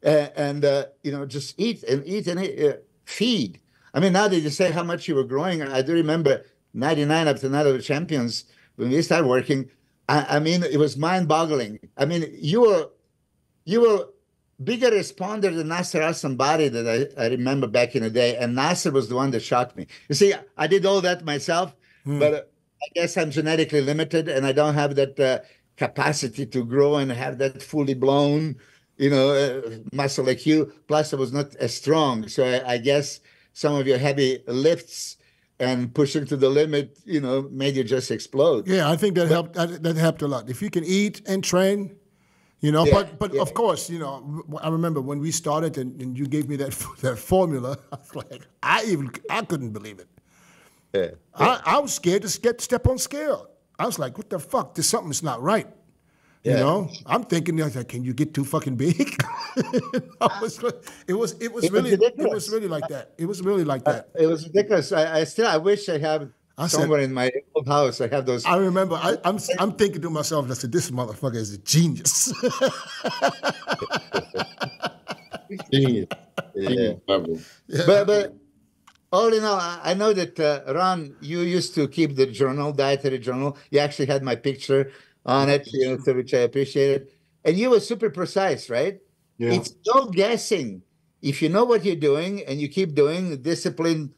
Uh, and, uh, you know, just eat and eat and eat, uh, feed. I mean, now that you say how much you were growing, I do remember 99 up to Night of the Champions, when we started working, I, I mean, it was mind boggling. I mean, you were, you were bigger responder than Nasser El Sonbaty that I, I remember back in the day. And Nasser was the one that shocked me. You see, I did all that myself, Hmm. but uh, I guess I'm genetically limited and I don't have that uh, capacity to grow and have that fully blown, you know, uh, muscle like you. Plus, I was not as strong. So I, I guess some of your heavy lifts and pushing to the limit, you know, made you just explode. Yeah, I think that helped. That, that helped a lot. If you can eat and train, you know. Yeah, but but yeah. of course, you know, I remember when we started and, and you gave me that that formula. I was like, I even I couldn't believe it. Yeah. I, I was scared to get step on scale. I was like, what the fuck? There's something's not right. You know, I'm thinking, I was like, can you get too fucking big? I was, it was, it was It was really, it was really like that. It was really like uh, that. It was ridiculous. I, I still, I wish I have I said- somewhere in my old house. I have those. I remember, I, I'm, I'm thinking to myself, I said, this motherfucker is a genius. Genius. Yeah. Genius level. But but all in all, I know that uh, Ron, you used to keep the journal, dietary journal. You actually had my picture on it, you know, so which I appreciated. And you were super precise, right? Yeah. It's no guessing. If you know what you're doing and you keep doing discipline,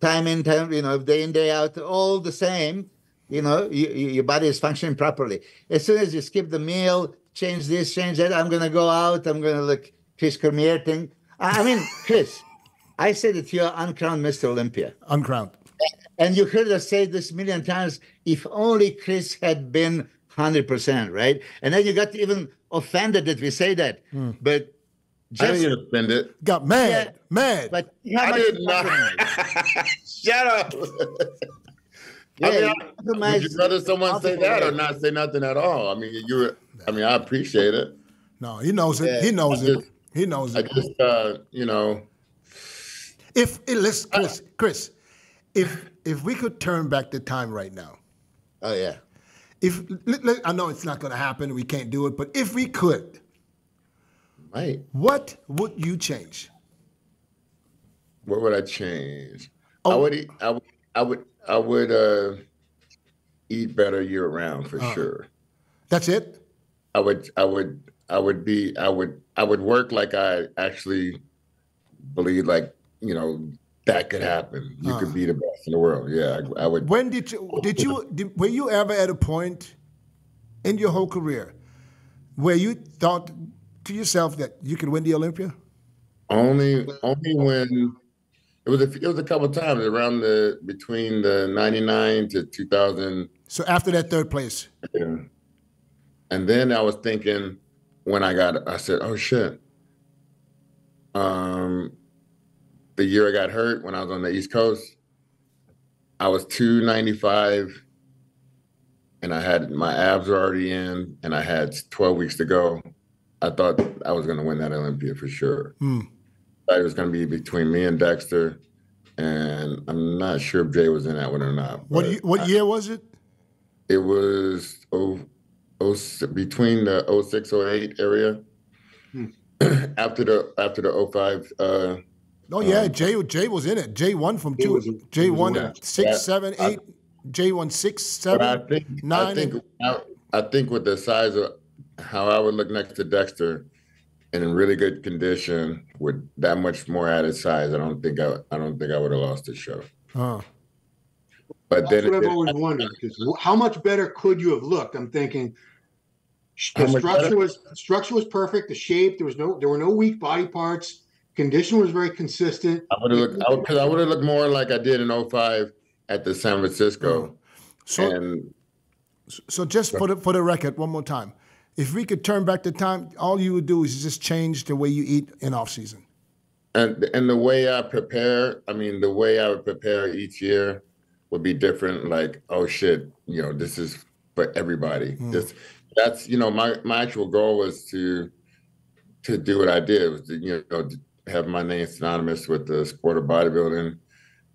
time in time, you know, day in day out, all the same, you know, you, you- your body is functioning properly. As soon as you skip the meal, change this, change that, I'm gonna go out. I'm gonna look Chris Cormier thing. I I mean, Chris, I said that you're uncrowned Mr. Olympia. Uncrowned. And you heard us say this a million times. If only Chris had been 100%, right? And then you got even offended that we say that. But I just, didn't get offended. Got mad, Yeah. mad. but how I much did not. Shut up. Yeah, I mean, you I- would you rather someone say that or not say nothing at all? I mean, you were. I mean, I appreciate it. no, he knows it. Yeah. He knows I it. just- He knows I it. just, uh, you know, If eh, let's Chris, Chris, if if we could turn back the time right now, Oh, yeah. if let- let- I know it's not going to happen, we can't do it, but if we could, right. what would you change? What would I change? I Oh. would eat. I would. I would. I would uh, eat better year round for Uh. sure. That's it. I would. I would. I would be. I would. I would work like I actually believe. Like you know that could happen. You Uh. could be the best in the world. Yeah. I, I would. When did you did you did, were you ever at a point in your whole career where you thought to yourself that you could win the Olympia? Only. Only when. It was a, it was a couple times around the between the ninety nine to two thousand So after that third place, Yeah. And then I was thinking when I got, I said, oh shit. Um, the year I got hurt when I was on the East Coast, I was 295 and I had my abs were already in and I had 12 weeks to go. I thought I was going to win that Olympia for sure. Thought It was going to be between me and Dexter. And I'm not sure if Jay was in that one or not. what ye- what year was it? it was oh, oh between the 06, 08 area. Hmm. after the after the 05 uh Oh yeah, Jay Jay was in it. Jay won from He two. was- he Jay was won six, Yeah. seven, I- Jay won six, but I seven. think I think I, I think with the size of how I would look next to Dexter and in really good condition with that much more added size, I don't think I I don't think I would have lost the show. Uh, But That's then what I've always wondered. 'cause how much better could you have looked? I'm thinking the structure better? was structure was perfect. The shape there was no there were no weak body parts. Condition was very consistent. I would have looked because I would have looked more like I did in 05 at the San Francisco. Mm-hmm. So, and so just for the for the record, one more time, if we could turn back the time, all you would do is just change the way you eat in off season. and and the way I prepare, I mean, the way I would prepare each year would be different. Like, oh shit, you know, this is for everybody. Mm. This that's you know, my my actual goal was to to do what I did was to, you know to have my name synonymous with the sport of bodybuilding.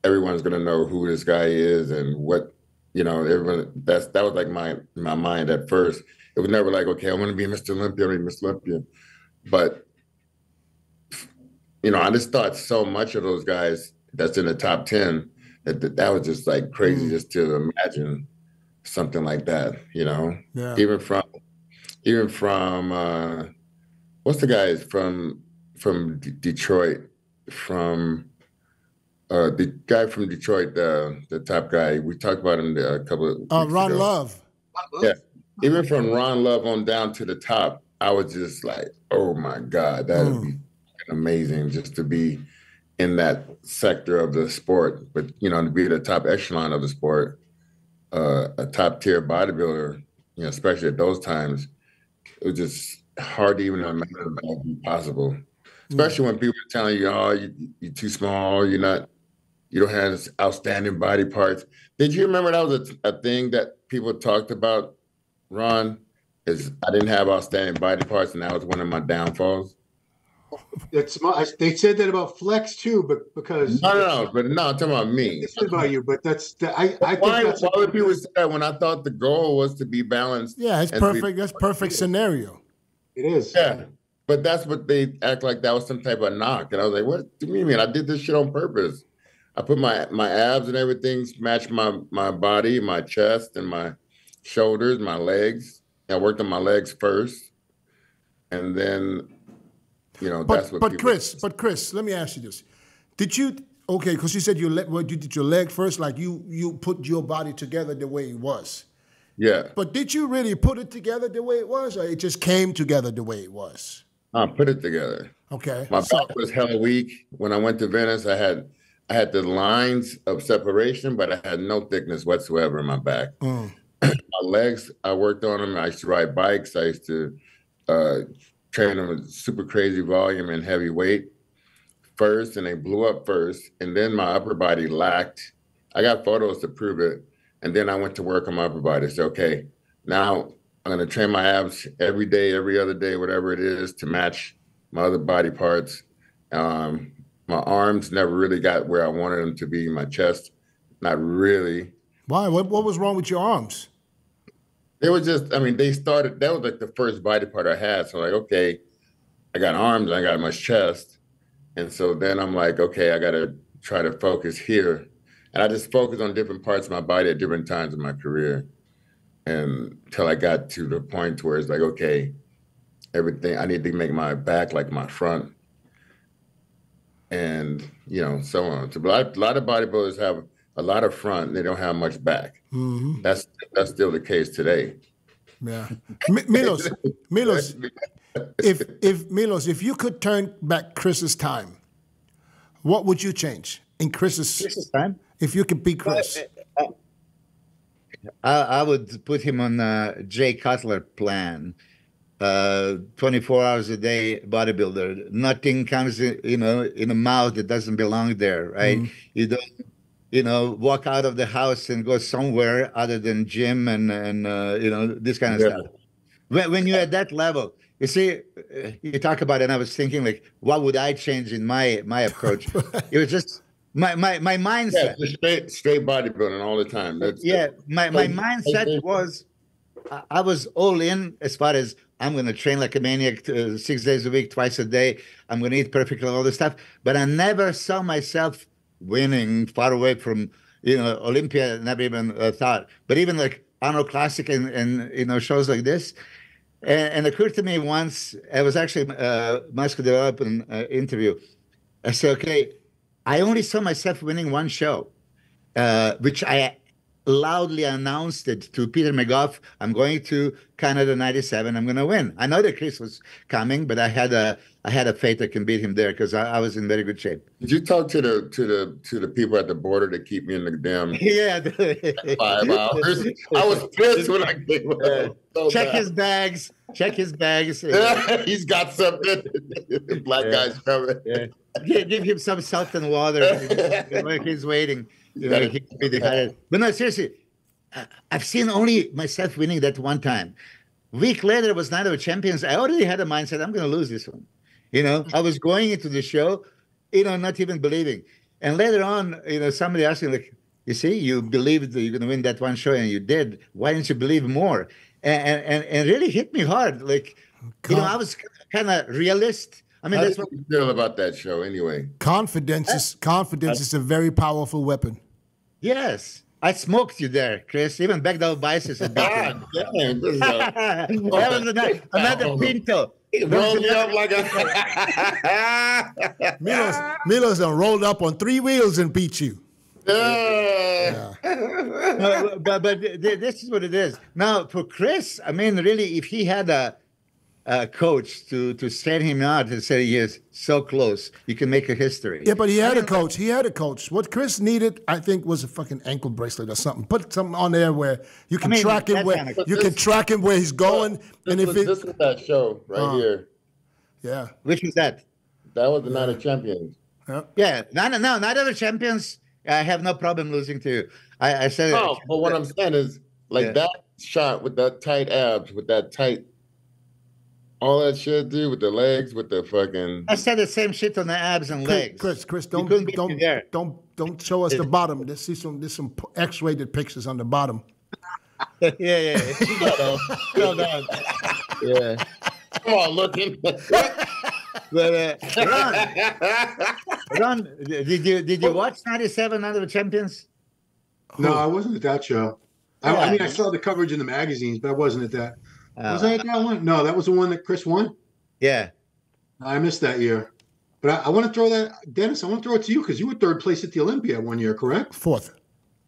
Everyone's gonna know who this guy is and what you know. Everyone that's that was like my my mind at first. It was never like, okay, I want to be Mr. Olympia, I want to be Mr. Olympia, but you know, I just thought so much of those guys that's in the top 10 that that, that was just like crazy just to imagine something like that, you know? Yeah. Even from even from uh what's the guys from from D- Detroit from uh the guy from Detroit the the top guy we talked about him a couple of Uh, Ron ago. Love. Yeah. Even from Ron Love on down to the top, I was just like, oh my God, that would be amazing just to be in that sector of the sport, but you know, to be the top echelon of the sport, uh, a top tier bodybuilder, you know, especially at those times, it was just hard to even imagine that would be possible. Especially when people are telling you, oh, you, you're too small, you're not, you don't have outstanding body parts. Did you remember that was a, a thing that people talked about, Ron? Is I didn't have outstanding body parts, and that was one of my downfalls. It's my, they said that about Flex too, but because No, no, no, but no, I'm talking about me. They said about you, but that's the, I. I think Why, that's why would people say that when I thought the goal was to be balanced? Yeah, it's and to be- perfect. That's perfect scenario. it is. Yeah, but that's what they act like that was some type of knock, and I was like, "What do you mean? I did this shit on purpose. I put my my abs and everything match my my body, my chest, and my shoulders, my legs. I worked on my legs first, and then, you know, that's But what. but people- Chris, but Chris, let me ask you this: Did you okay? Because you said you let well, you did your leg first, like you you put your body together the way it was. yeah, But did you really put it together the way it was, or it just came together the way it was? I put it together. Okay. My so- back was hella weak. When I went to Venice, I had I had the lines of separation, but I had no thickness whatsoever in my back. my legs, I worked on them. I used to ride bikes. I used to uh, train them with super crazy volume and heavy weight first, and they blew up first. And then my upper body lacked. I got photos to prove it. And then I went to work on my upper body. So, okay, now I'm going to train my abs every day, every other day, whatever it is, to match my other body parts. Um, my arms never really got where I wanted them to be. My chest, not really. Why? What what was wrong with your arms? They were just, I mean, they started, that was like the first body part I had. So, like, okay, I got arms, I got my chest. And so then I'm like, okay, I got to try to focus here. And I just focus on different parts of my body at different times in my career. And until I got to the point where it's like, okay, everything, I need to make my back like my front. And, you know, so on. So a lot, a lot of bodybuilders have a lot of front, they don't have much back. Mm-hmm. That's that's still the case today. Yeah. Mi- Milos, Milos, if if Milos, if you could turn back Chris's time, what would you change in Chris's? This is time. If you could beat Chris, I, I would put him on a Jay Cutler plan. Uh, 24 hours a day bodybuilder. Nothing comes, in, you know, in a mouth that doesn't belong there, right? You don't, you know, walk out of the house and go somewhere other than gym and and uh, you know this kind of Yeah. stuff. When, when you're at that level, you see, uh, you talk about it, and I was thinking like, what would I change in my my approach? it was just my my my mindset. Yeah, straight straight bodybuilding all the time. That's yeah my, my mindset was I- i was all in as far as i'm going to train like a maniac uh, six days a week twice a day. I'm going to eat perfectly all this stuff. But i never saw myself winning far away from you know olympia never even uh, thought. But even like arnold classic and, and you know shows like this. And, and it occurred to me once it was actually a muscle development uh, interview. I said okay i only saw myself winning one show uh, which I loudly announced it to Peter McGough, I'm going to Canada 97. I'm going to win. I know that Chris was coming, but I had a I had a faith I can beat him there because I, I, was in very good shape. Did you talk to the to the to the people at the border to keep me in the damn yeah five hours? I was pissed when I came. Uh, so check bad. his bags. Check his bags. He's got something. Black yeah. guy's coming. Yeah. Give him some salt and water. He's waiting. You know, he be the But no, seriously, I've seen only myself winning that one time. Week later it was Night of Champions. I already had a mindset. I'm going to lose this one. You know, mm-hmm. I was going into the show, you know, not even believing. And later on, you know, somebody asked me, like, you see, you believed that you're going to win that one show and you did. Why didn't you believe more? And and, and really hit me hard. Like, you know, I was kind of realist. I mean, How that's what you feel about that show anyway. Confidence is confidence is a very powerful weapon. Yes. I smoked you there, Chris. Even back down biceps. God ah, damn, this is a, that another, another oh. pinto. Rolled me up like a. Milos, uh-huh. Milos done rolled up on three wheels and beat you. Yeah. No, but but this is what it is. Now for Chris, I mean, really, if he had a uh, coach to to send him out and say he is so close. You can make a history. Yeah, but he had a coach. He had a coach. What Chris needed, I think, was a fucking ankle bracelet or something. Put something on there where you can I mean, track him where kind of, you this, can track him where he's going. and if was, it, this is that show right uh, here. Yeah. Which was that? That was the Night of Champions. Yeah. Yeah. No, no, no. Night of the Champions. I have no problem losing to you. I, I said. Oh, but what I'm saying is, like yeah. that shot with that tight abs, with that tight all that shit, dude, with the legs, with the fucking. I said the same shit on the abs and legs. Chris, Chris, don't don't don't don't show us the bottom. Let's see some there's some X-rated pictures on the bottom. yeah, yeah, yeah. Hold on. Yeah. Come on, looking. but uh, Ron, Ron, did you did you watch '97 Under the Champions? No, I wasn't at that show. I, I mean, I saw the coverage in the magazines, but I wasn't at that. Uh, was that that one? No, that was the one that Chris won. Yeah, I missed that year. But I, I want to throw that, Dennis. I want to throw it to you because you were third place at the Olympia one year, correct? Fourth.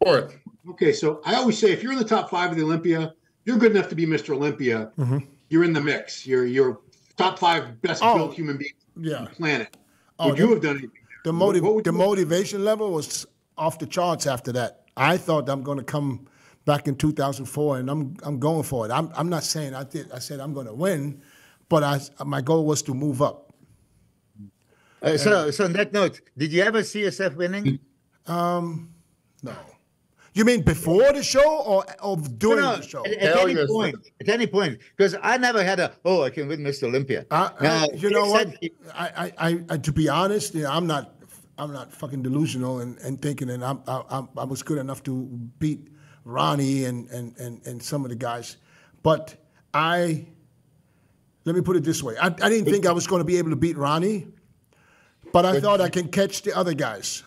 Fourth. Okay, so I always say if you're in the top five of the Olympia, you're good enough to be Mr. Olympia. Mm-hmm. You're in the mix. You're you're top five best oh, built human beings yeah. on the planet. Oh, would you have done anything? The motive, the motivation level was off the charts after that. I thought I'm going to come back in 2004, and I'm I'm going for it. I'm I'm not saying I did. I said I'm going to win, but I my goal was to move up. Uh, so so on that note, did you ever see yourself winning? Um, no. You mean before the show or, or during no, no, the show? At, at any point. At any point. Because I never had a, oh, I can win Mr. Olympia. Uh, now, you know what? He, I, I, I, to be honest, you know, I'm not I'm not fucking delusional and, and thinking that I'm, I, I was good enough to beat Ronnie and, and, and, and some of the guys. But I, let me put it this way I, I didn't think I was going to be able to beat Ronnie, but I thought I can catch the other guys.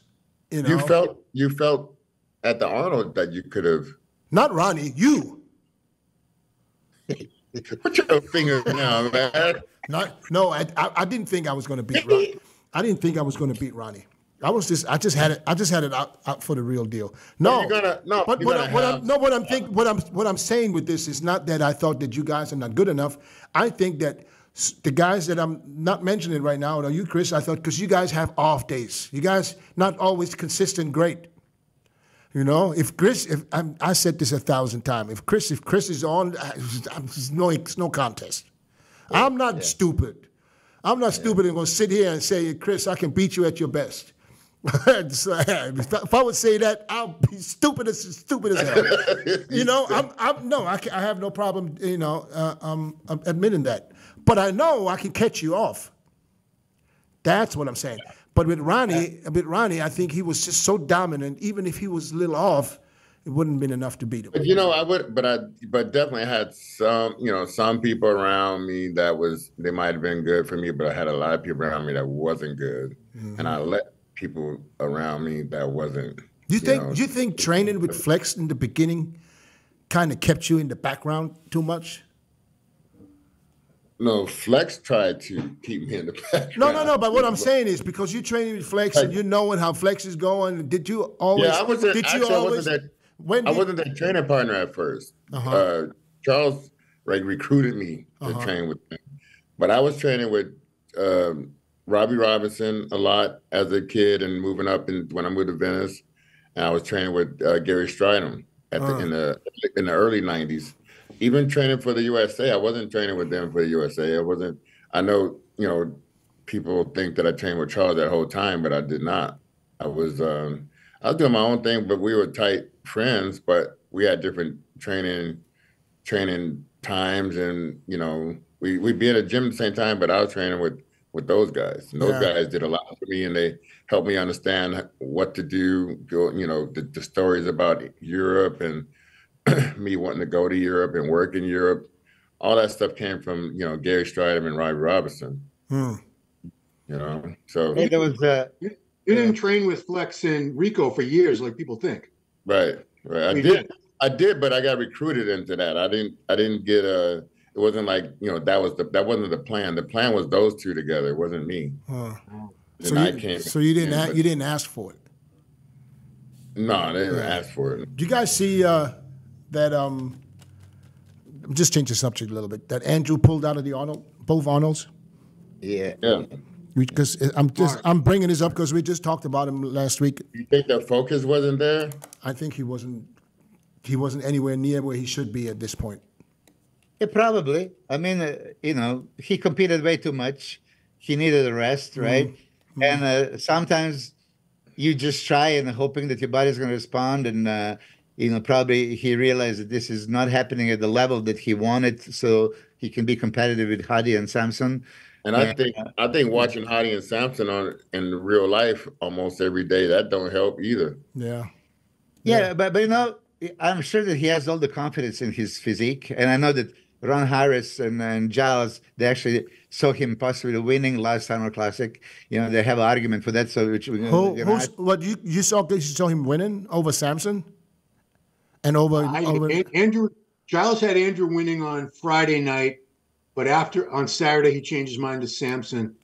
You, know? you felt you felt at the Arnold that you could have. Not Ronnie, you. Put your finger now, man. Not, no, I, I, I didn't think I was going to beat Ronnie. I didn't think I was going to beat Ronnie. I was just I just had it I just had it out, out for the real deal. No, gonna, no, but what, I, what I'm no what I'm think what I'm what I'm saying with this is not that I thought that you guys are not good enough. I think that the guys that I'm not mentioning right now, or you, Chris, I thought because you guys have off days. You guys not always consistent great. You know, if Chris, if I'm, i said this a thousand times, if Chris, if Chris is on, it's no, it's no contest. I'm not yeah. stupid. I'm not yeah. stupid and going to sit here and say, Chris, I can beat you at your best. if I would say that, I'll be stupid as stupid as hell. you know, I'm, I'm no, I, can, I have no problem. You know, uh, um, I'm admitting that, but I know I can catch you off. That's what I'm saying. But with Ronnie, with Ronnie, I think he was just so dominant. Even if he was a little off, it wouldn't have been enough to beat him. But you know, I would, but I, but definitely had some, you know, some people around me that was they might have been good for me, but I had a lot of people around me that wasn't good, mm-hmm. and I let people around me that wasn't. Do you, you think? Know, do you think training with Flex in the beginning kind of kept you in the background too much? No, Flex tried to keep me in the background. No, no, no. But what I'm saying is because you're training with Flex and you're knowing how Flex is going. Did you always? Yeah, I wasn't. Did you always? That, When I wasn't their training partner at 1st Uh-huh. Uh, Charles like recruited me to Uh-huh. train with him, but I was training with um, Robbie Robinson a lot as a kid and moving up in, when I moved to Venice, and I was training with uh, Gary Strydom at the, Uh. in the in the early '90s. Even training for the USA, I wasn't training with them for the USA. I wasn't. I know you know people think that I trained with Charles that whole time, but I did not. I was um, I was doing my own thing, but we were tight friends. But we had different training training times, and you know we we'd be in a gym at the same time. But I was training with with those guys, and those Yeah. guys did a lot for me, and they helped me understand what to do. Go, you know, the, the stories about Europe and me wanting to go to Europe and work in Europe. All that stuff came from you know Gary Strydom and Robbie Robinson. Hmm. You know, so Hey, there was uh, You didn't train with Flex and Rico for years, like people think. Right, right. I We did. did. I did, but I got recruited into that. I didn't. I didn't get a. It wasn't like you know that was the that wasn't the plan. The plan was those two together. It wasn't me. Huh. And So I you, came. so you didn't in, but- you didn't ask for it. No, they didn't ask for it. Do you guys see uh, that? Um, I'm just change the subject a little bit. That Andrew pulled out of the Arnold, both Arnolds. yeah. Yeah. Because I'm just I'm bringing this up because we just talked about him last week. You think the focus wasn't there? I think he wasn't he wasn't anywhere near where he should be at this point. Yeah, probably. I mean, uh, you know, he competed way too much. He needed a rest, right? And uh, sometimes you just try and hoping that your body's going to respond. And, uh, you know, probably he realized that this is not happening at the level that he wanted. So he can be competitive with Hadi and Samson. And I think I think watching Hadi and Samson on in real life almost every day that don't help either. Yeah. Yeah, but, but, you know, I'm sure that he has all the confidence in his physique. And I know that Ron Harris and, and Giles, they actually saw him possibly winning last Summer Classic. You know, they have an argument for that. So, which, we- Who, you know, who's what you you saw you saw him winning over Samson? And over, I, over An- Andrew Giles had Andrew winning on Friday night, but after on Saturday he changed his mind to Samson.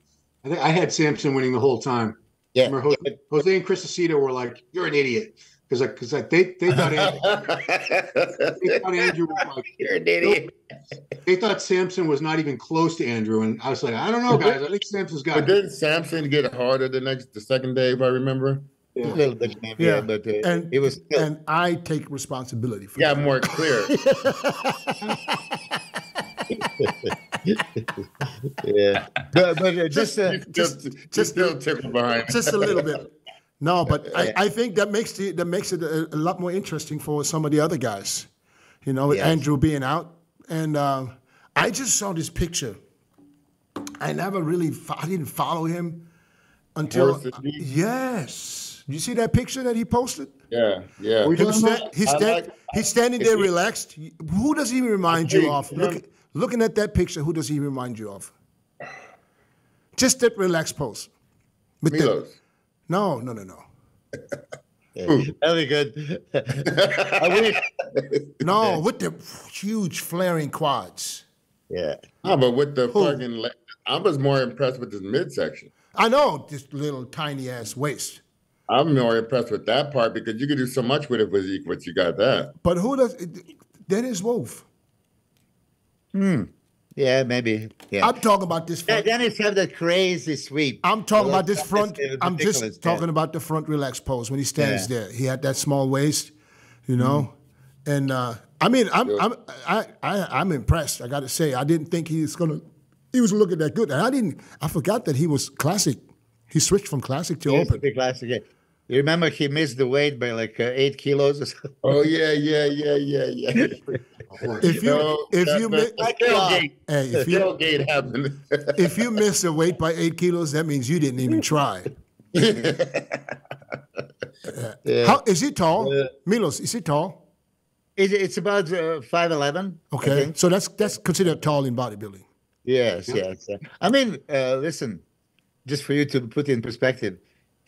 I think I had Samson winning the whole time. yeah. Remember Jose, Jose and Chris Aceto were like, "You're an idiot," because because they they thought Andrew, they thought Andrew was like You're an idiot. they thought Samson was not even close to Andrew, and I was like, I don't know, guys. I think Samson's got but it. didn't Samson get harder the next the second day if I remember? A little bit, Yeah. yeah, but uh, and it was still, and I take responsibility for Yeah, that. more clear. yeah. But, but uh, just, uh, You just- still- you just- tickle behind. just a little bit. No, but I, I think that makes the that makes it a, a lot more interesting for some of the other guys. You know, with Yes. Andrew being out, and uh, I just saw this picture. I never really, fo- I didn't follow him until Forrest and me? yes. You see that picture that he posted? Yeah, yeah. We He's, sta- he's, sta- like- he's standing there relaxed. Who does he remind you of? Look, looking at that picture, who does he remind you of? Just that relaxed pose. With the- Milos. no, no, no, no. very good. I wish. No, with the huge flaring quads. Yeah. Ah, but with the fucking, le- I was more impressed with this midsection. I know this little tiny ass waist, I'm more impressed with that part because you could do so much with a physique once you got that. but who does? Dennis Wolf. Yeah, maybe. Yeah. I'm talking about this Yeah, front. Dennis have that crazy sweep. I'm talking about this front. I'm just yeah. talking about the front relaxed pose when he stands there. He had that small waist, you know, and uh, I mean, I'm I'm I, I I'm impressed. I got to say, I didn't think he was gonna. He was looking that good, and I didn't. I forgot that he was classic. He switched from classic to Yes, open. classic. Yeah. You remember he missed the weight by like uh, eight kilos or something? Oh yeah, yeah, yeah, yeah, yeah. If you No, if that- you that- mi- I hey, if you Tailgate happened. if you miss a weight by eight kilos, that means you didn't even try. Yeah. How is he tall? Milos, is he tall? It, it's about uh, five eleven. Okay, so that's that's considered tall in bodybuilding. Yes, yes. uh, I mean, uh, listen, just for you to put in perspective,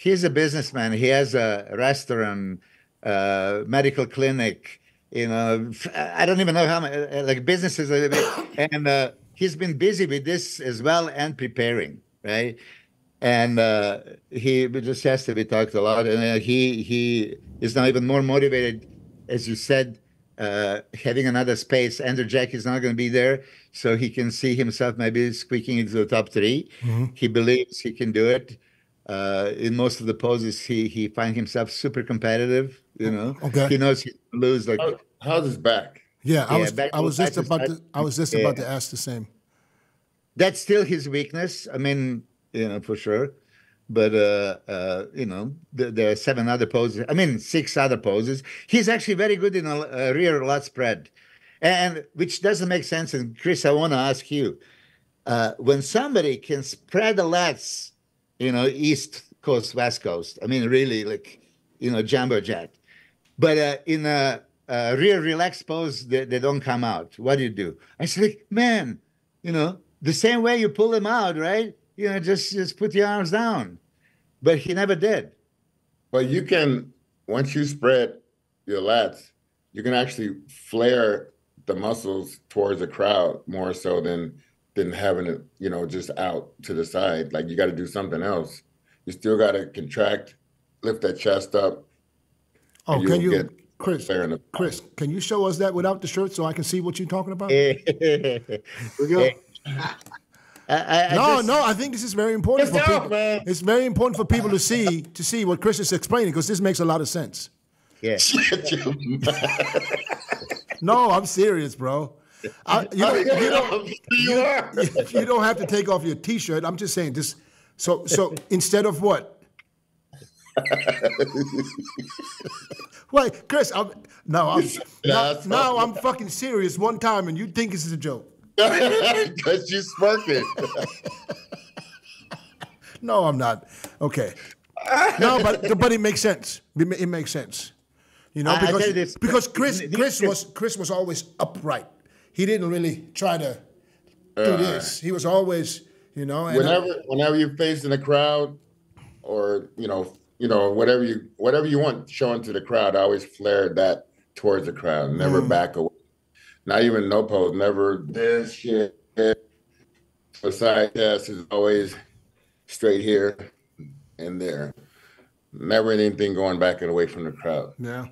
he's a businessman. He has a restaurant, uh, medical clinic. You know, I don't even know how many uh, like businesses, and uh, he's been busy with this as well and preparing, right? And uh, he just has to be talked a lot, and uh, he he is now even more motivated as you said, uh, having another space. Andrew Jacked is not going to be there, so he can see himself maybe squeaking into the top 3 He believes he can do it. Uh, in most of the poses, he he finds himself super competitive. You know, Okay. he knows he can lose. Like, How, how's his back? Yeah, I Yeah, was back I was just about to. I was just about to ask the same. that's still his weakness. I mean, you know, for sure. But uh, uh, you know, the, there are seven other poses. I mean, six other poses. He's actually very good in a, a rear lat spread, and which doesn't make sense. And Chris, I want to ask you, uh, when somebody can spread the lats, you know, east coast, west coast. I mean, really, like you know, jumbo jet. But uh, in a, a relaxed pose, they, they don't come out. What do you do? I said, like, man, you know, the same way you pull them out, right? You know, just just put your arms down. But he never did. But you can once you spread your lats, you can actually flare the muscles towards the crowd more so than than having it, you know, just out to the side. Like you got to do something else. You still got to contract, lift that chest up. Oh, can you'll get Chris? flare in the Chris, can you show us that without the shirt so I can see what you're talking about? I, we go. I, I no, just- no, I think this is very important It's for out, people. man. It's very important for people to see to see what Chris is explaining because this makes a lot of sense. Yeah. No, I'm serious, bro. I, you, don't, you, don't, you are. you don't have to take off your T-shirt. I'm just saying, just so so instead of what? Wait, Chris, I'm no, I'm now, now. I'm fucking serious one time, and you think this is a joke. Because you smirking. No, I'm not. Okay. No, but but it makes sense. It makes sense. You know, I- I because this, because Chris this- Chris was Chris was always upright. He didn't really try to do this. He was always, you know, and I- whenever whenever you're facing a crowd or you know you know whatever you whatever you want showing to the crowd I always flare that towards the crowd never mm. back away. Not even no pose never this shit. The side test is always straight here and there. Never anything going back and away from the crowd. Yeah.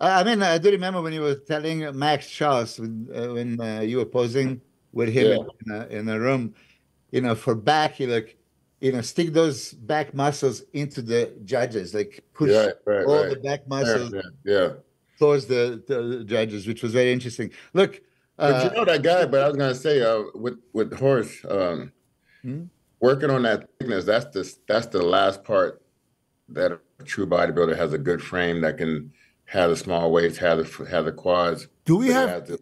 I mean, I do remember when you were telling Max Charles when, uh, when uh, you were posing with him Yeah. in, a, in a room, you know, for back, you like, you know, stick those back muscles into the judges, like push Yeah, right, all right. the back muscles yeah, yeah. towards the, the judges, which was very interesting. Look, But uh, you know that guy. But I was gonna say, uh, with with horse, um, Hmm? working on that thickness. That's the that's the last part that a true bodybuilder has a good frame that can have the small waist, have the have the quads. Do we have- has the-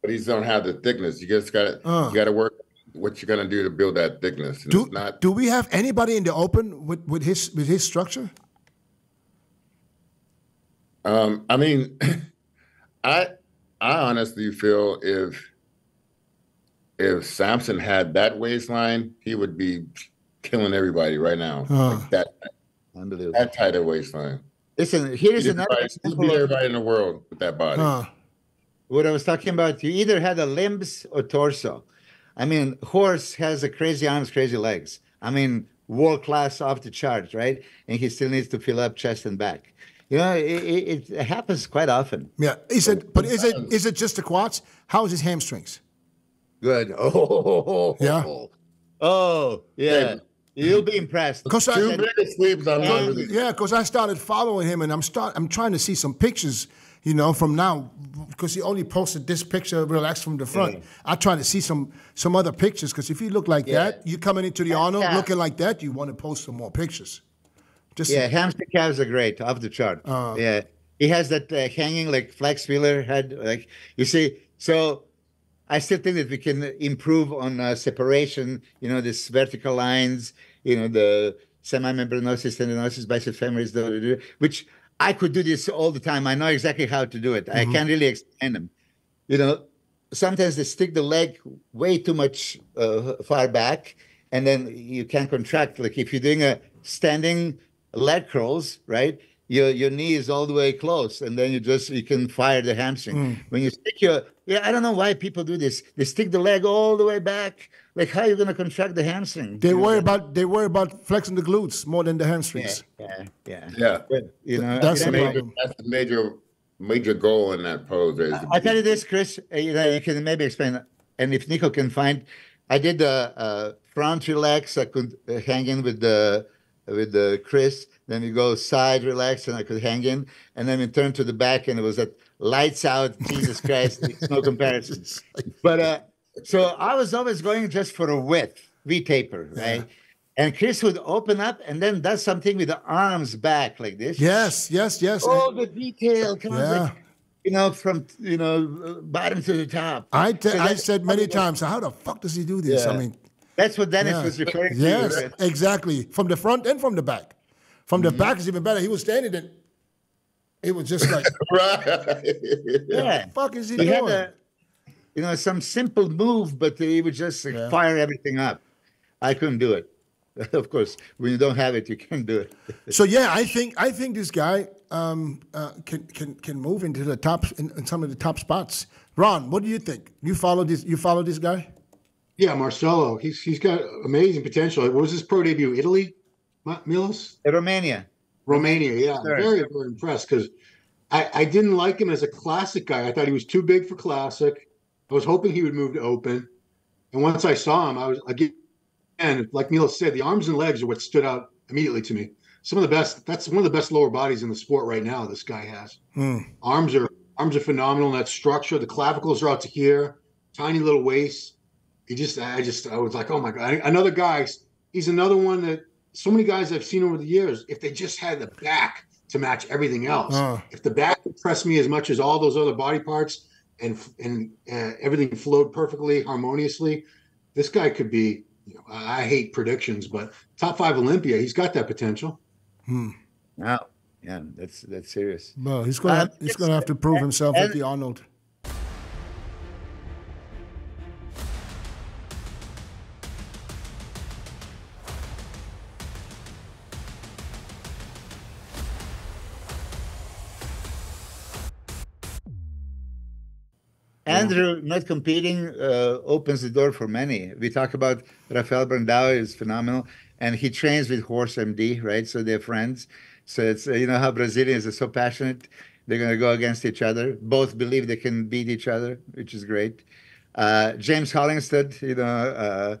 but he don't have the thickness. You just got to Uh. you got to work what you're gonna do to build that thickness. And Do not. do we have anybody in the open with, with his with his structure? Um, I mean, I I honestly feel if if Samson had that waistline, he would be killing everybody right now. Huh. Like that that tight of waistline. Listen, here is He'd another probably- he'd example everybody in the world with that body. Huh. what I was talking about. You either had a limbs or torso. I mean, horse has a crazy arms, crazy legs. I mean, world class off the charts, right? And he still needs to fill up chest and back. You know, it, it, it happens quite often. Yeah. Is it? But is it? Is it just the quads? How is his hamstrings? Good. Oh, Yeah. Oh, yeah. You'll be impressed. Because I, Two big sweeps. I'm not really. Yeah, because I started following him, and I'm start. I'm trying to see some pictures, you know, from now, because he only posted this picture relaxed from the front. I try to see some some other pictures, because if you look like that, you coming into the Arnold yeah. looking like that, you want to post some more pictures. Just Yeah, hamster calves are great, off the chart. Uh. yeah, he has that uh, hanging like flex wheeler head. Like you see, so I still think that we can improve on uh, separation. You know, this vertical lines. You know, the semimembranosus, tendinosis, biceps femoris, which I could do this all the time. I know exactly how to do it. I can't really explain them. You know, sometimes they stick the leg way too much uh, far back, and then you can't contract. Like if you're doing a standing leg curls, right? Your your knee is all the way close, and then you just you can fire the hamstring. When you stick your yeah, I don't know why people do this. They stick the leg all the way back. Like how are you going to contract the hamstring? they worry about they worry about flexing the glutes more than the hamstrings. yeah, yeah. Yeah. But, you know, That's you the know, problem. That's the major major goal in that pose. There is to I'll tell you this, Chris. uh, You know, you can maybe explain, and if Nico can find, I did the uh, front relax. I could uh, hang in with the with the Chris. Then we go side relax, and I could hang in, and then we turn to the back, and it was that lights out. Jesus Christ, no comparison. But uh, so I was always going just for a width, V taper, right? And Chris would open up and then does something with the arms back like this. Yes, yes, yes. All the detail comes Yeah. like, you know, from you know bottom to the top. I So I said many times, how the fuck does he do this? I mean, That's what Dennis yeah. was referring to. yes, right? exactly. From the front and from the back. From Mm-hmm. the back is even better. He was standing there. It was just like, right. Yeah. fuck is he He had doing? a, you know, some simple move, but he would just like, Yeah. fire everything up. I couldn't do it. of course, when you don't have it, you can't do it. So yeah, I think I think this guy um, uh, can can can move into the top in, in some of the top spots. Ron, what do you think? You follow this? You follow this guy? Yeah, Marcello. He's he's got amazing potential. What was his pro debut? Italy, Ma- Milos, Romania. Romania. Yeah, I'm very very impressed because I I didn't like him as a classic guy. I thought he was too big for classic. I was hoping he would move to open, and once I saw him, I was again, and like Milos said, the arms and legs are what stood out immediately to me. Some of the best. That's one of the best lower bodies in the sport right now. This guy has. Hmm. Arms are arms are phenomenal. That structure, the clavicles are out to here, tiny little waist. He just, I just, I was like, oh my god, another guy. He's another one that so many guys I've seen over the years. If they just had the back to match everything else, Uh. if the back impressed me as much as all those other body parts, and and uh, everything flowed perfectly, harmoniously, this guy could be. You know, I I hate predictions, but top five Olympia, he's got that potential. Wow. Yeah, that's that's serious. Well, he's gonna Uh, have, he's gonna have to prove himself at the Arnold. Andrew not competing uh, opens the door for many. We talk about Rafael Brandao is phenomenal, and he trains with Horse MD, right? So they're friends. So it's uh, you know how Brazilians are so passionate. They're going to go against each other. Both believe they can beat each other, which is great. Uh, James Hollingshead, you know, uh,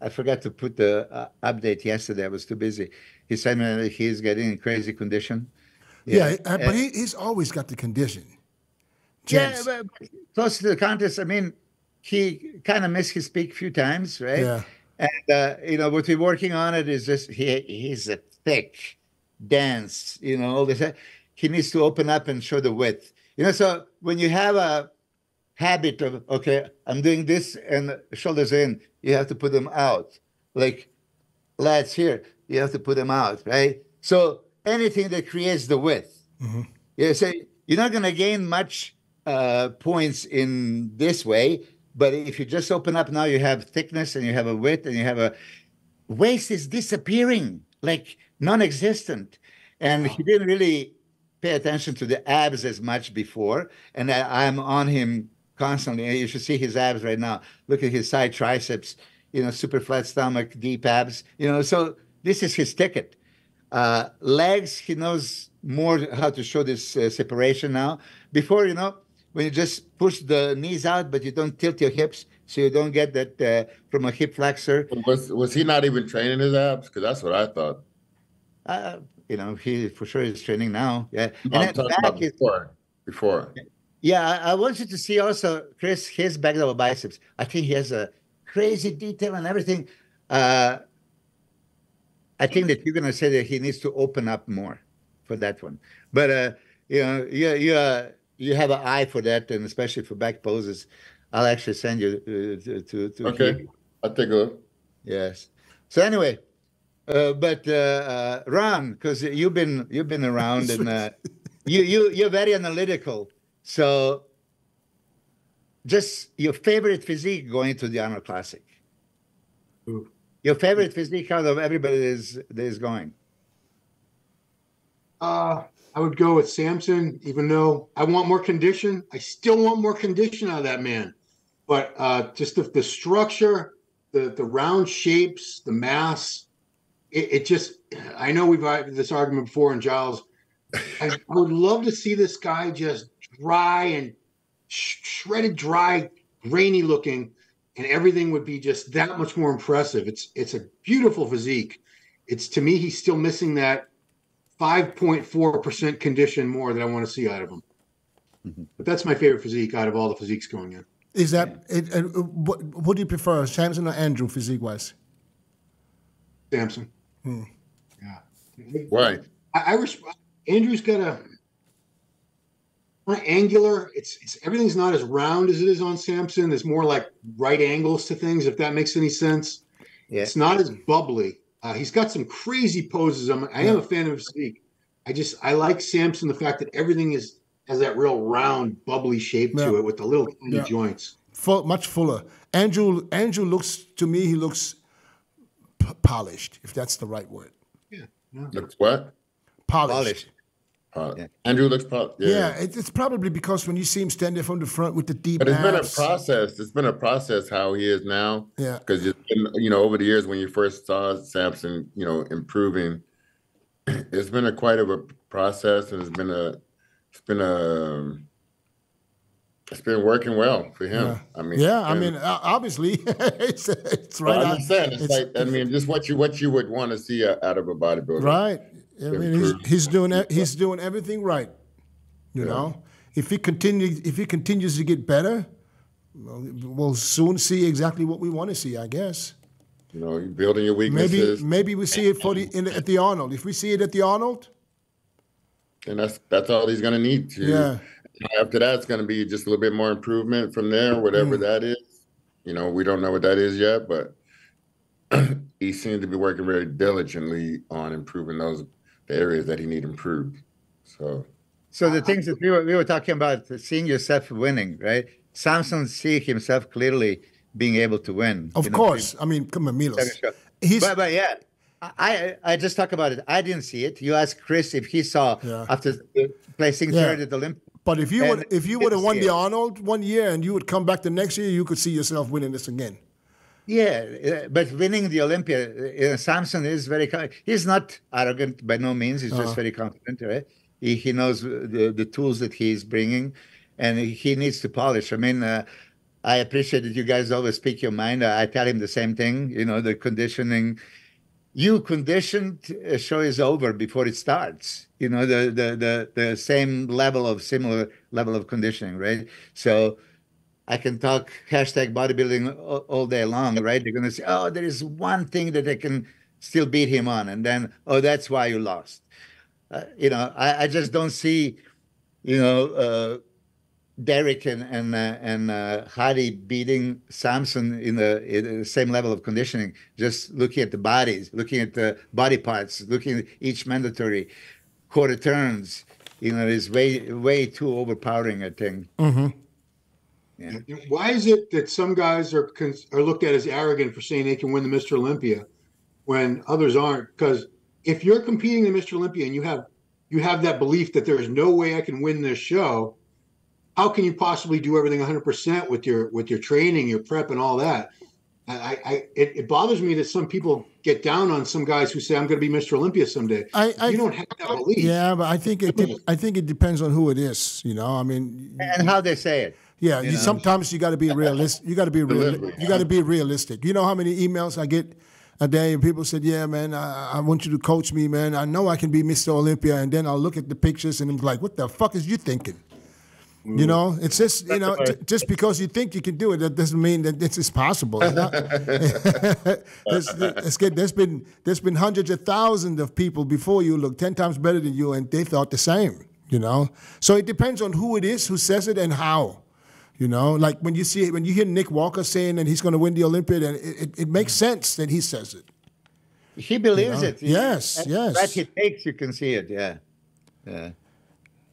I forgot to put the uh, update yesterday. I was too busy. He said me he's getting in crazy condition. Yeah, uh, and- but he, he's always got the condition. Yeah, James. but close to the contest. I mean, he kind of missed his peak a few times, right? Yeah. And uh, you know what we're working on it is just he he's a thick, dense, you know, all this. He needs to open up and show the width. You know, so when you have a habit of okay, I'm doing this and shoulders in, you have to put them out. Like lads here, you have to put them out, right? So anything that creates the width. Yeah, so you're not going to gain much uh, points in this way, but if you just open up now, you have thickness and you have a width and you have a waist is disappearing, like non-existent, and he didn't really pay attention to the abs as much before, and I, I'm on him constantly. You should see his abs right now. Look at his side triceps, you know, super flat stomach, deep abs, you know. So this is his ticket. Uh, legs, he knows more how to show this uh, separation now. Before, you know, when you just push the knees out, but you don't tilt your hips, so you don't get that uh, from a hip flexor. Was was he not even training his abs? Because that's what I thought. Uh, you know, he for sure is training now. Yeah, and I'm talking back before. Before. Yeah, I I want you to see also, Chris, his back double biceps. I think he has a crazy detail and everything. Uh, I think that you're gonna say that he needs to open up more for that one. But uh, you know, you you uh, you have an eye for that, and especially for back poses. I'll actually send you uh, to to, to Okay. him. I'll take a look. Yes. So anyway, uh, but uh, uh, Ron, because you've been you've been around and uh, you you you're very analytical. So, just your favorite physique going to the Arnold Classic. Ooh. Your favorite physique out of everybody that is that is going. Uh, I would go with Samson, even though I want more condition. I still want more condition out of that man. But uh, just the, the structure, the the round shapes, the mass, it, it just. I know we've had this argument before, and Giles, I, I would love to see this guy just dry and sh- shredded, dry, grainy looking, and everything would be just that much more impressive. It's it's a beautiful physique. It's to me, he's still missing that 5.4% condition more that I want to see out of him. But that's my favorite physique out of all the physiques going in. Is that it, uh, what? What do you prefer, Samson or Andrew, physique wise? Samson. Yeah. Why? I, I respect Andrew's got a kind of angular. It's it's everything's not as round as it is on Samson. There's more like right angles to things, if that makes any sense. Yeah. It's not as bubbly. Uh, he's got some crazy poses. I'm, I am a fan of his physique. I just I like Samson the fact that everything is has that real round, bubbly shape to it with the little tiny Yeah. joints. Full, much fuller. Andrew Andrew looks to me he looks p- polished, if that's the right word. Yeah. yeah. Looks what? Polished. Polished. Uh, Yeah. Andrew looks pol- Yeah, yeah. it, it's probably because when you see him standing from the front with the deep But it's been a process. It's been a process how he is now. Yeah. Because you know, over the years when you first saw Samson, you know, improving, it's been a quite of a process, and it's been a, it's been a, it's been working well for him. Yeah. I mean, Yeah, I mean, obviously, it's, it's right. Well, I'm saying, it's, like I mean, just what you what you would want to see out of a bodybuilder. right. I mean, he's, he's doing he's doing everything right. You know, if he continues if he continues to get better, well, we'll soon see exactly what we want to see. I guess. You know, building your Maybe weaknesses, maybe we see it for the in, at the Arnold. If we see it at the Arnold, and that's that's all he's going to need to. yeah, After that, it's going to be just a little bit more improvement from there, whatever Mm. that is. You know, we don't know what that is yet, but he seems to be working very diligently on improving those the areas that he need improved. So So the things that we were we were talking about, seeing yourself winning, right? Samson see himself clearly being able to win. of you know, course. I mean, come on, Milos. Sure. He's But, but yeah, I I just talk about it. I didn't see it. You ask Chris if he saw Yeah. after placing Yeah. third at the Olympics. But if you And would if you would have won see the. Arnold one year and you would come back the next year, you could see yourself winning this again. Yeah, uh, but winning the Olympia, uh, Samson is very. He's not arrogant by no means. He's Uh-huh. just very confident, right? He he knows the the tools that he's bringing, and he needs to polish. I mean, uh, I appreciate that you guys always speak your mind. I, I tell him the same thing. You know, the conditioning. You conditioned a show is over before it starts. You know, the the the the same level of similar level of conditioning, right? So. I can talk hashtag bodybuilding all, day long, right? They're going to say, oh, there is one thing that I can still beat him on. And then, oh, that's why you lost. Uh, you know, I, I just don't see, you know, uh, Derek and and uh, and uh, Hadi beating Samson in the, in the same level of conditioning. Just looking at the bodies, looking at the body parts, looking at each mandatory quarter turns. You know, is way way too overpowering. I think. Why is it that some guys are cons- are looked at as arrogant for saying they can win the Mr. Olympia when others aren't? Because if you're competing in Mr. Olympia and you have you have that belief that there is no way I can win this show, how can you possibly do everything 100% with your with your training, your prep, and all that? I, I it, it bothers me that some people get down on some guys who say I'm going to be Mr. Olympia someday. I- I- you don't have that belief. Yeah, but I think it de- I think it depends on who it is. You know, I mean, and how they say it. Yeah. You, know. sometimes you got to be realistic. You got to be real. You got to be realistic. You know how many emails I get a day, and people said, "Yeah, man, I, I want you to coach me, man. I know I can be Mr. Olympia." And then I'll look at the pictures and I'm like, "What the fuck is you thinking?" You know, it's just you know, just because you think you can do it, that doesn't mean that this is possible. It's not- there's, there's, get- there's been there's been hundreds of thousands of people before you look ten times better than you, and they thought the same. You know, so it depends on who it is, who says it, and how. You know, like when you see it when you hear Nick Walker saying that he's going to win the Olympiad, and it, it, it makes sense that he says it. He believes know? it. Yes, That- yes. That he takes, you can see it. Yeah, yeah.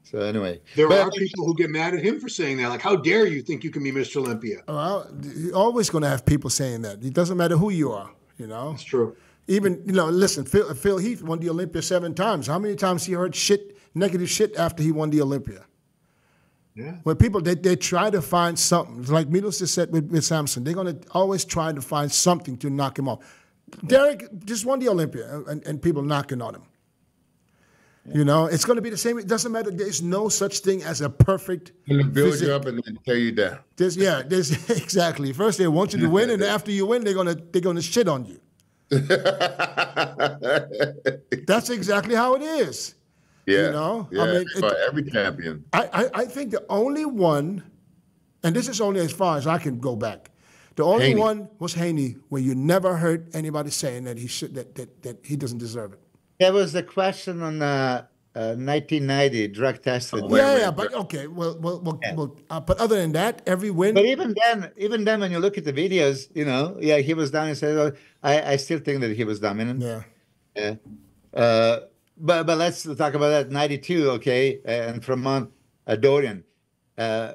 So anyway, There But- are people who get mad at him for saying that. Like, how dare you think you can be Mr. Olympia? Well, you're always going to have people saying that. It doesn't matter who you are. You know, It's true. even you know, listen, Phil, Phil Heath won the Olympia seven times. How many times he heard shit, negative shit after he won the Olympia? Yeah. When people they, they try to find something, like Milos just said with, with Samson, they're gonna always try to find something to knock him off. Derek just won the Olympia, and, and people knocking on him. You know, it's going to be the same. It doesn't matter. There's no such thing as a perfect. Gonna build physique. you up and then tear you down. There's, yeah, there's exactly. First they want you to win, and after you win, they're gonna they're gonna shit on you. That's exactly how it is. Yeah, know, I yeah, mean, for every champion. I, I, I think the only one, and this is only as far as I can go back. The only Haney. one was Haney, where you never heard anybody saying that he should that that, that he doesn't deserve it. There was a question on uh, uh, 1990 drug tested. Oh, yeah, yeah, but okay, well, well, well, well uh, but other than that, every win. But even then, even then, when you look at the videos, you know, yeah, he was down and said, oh, I, I still think that he was dominant. yeah, Yeah. But but let's talk about that. 92, okay, and from on uh, Dorian. Uh,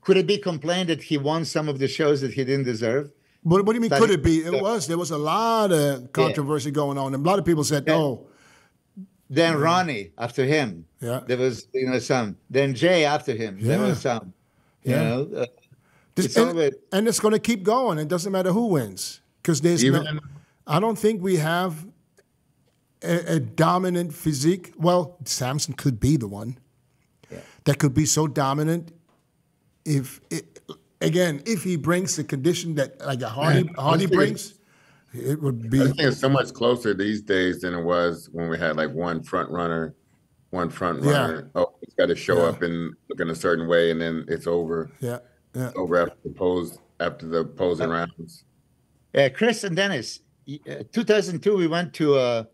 could it be complained that he won some of the shows that he didn't deserve? What, what do you mean? That Could it be? It was. There was a lot of controversy going on, and a lot of people said, Yeah. "Oh, Then Ronnie after him. Yeah. There was you know some. Then Jay after him. There Yeah. was some. You Yeah. know, uh, this, It's and, about- and it's going to keep going. It doesn't matter who wins because there's Even no. I don't think we have a, a dominant physique. Well, Samson could be the one that could be so dominant. If it, again, if he brings the condition that like a Hardy Man, Hardy I brings, it would be. I think it's so much closer these days than it was when we had like one front runner, one front Yeah. runner. Oh, it's got to show Yeah. up and look in a certain way, and then it's over. Yeah, yeah. Over after the pose after the posing rounds. Uh, Chris and Dennis, uh, 2002, we went to, uh,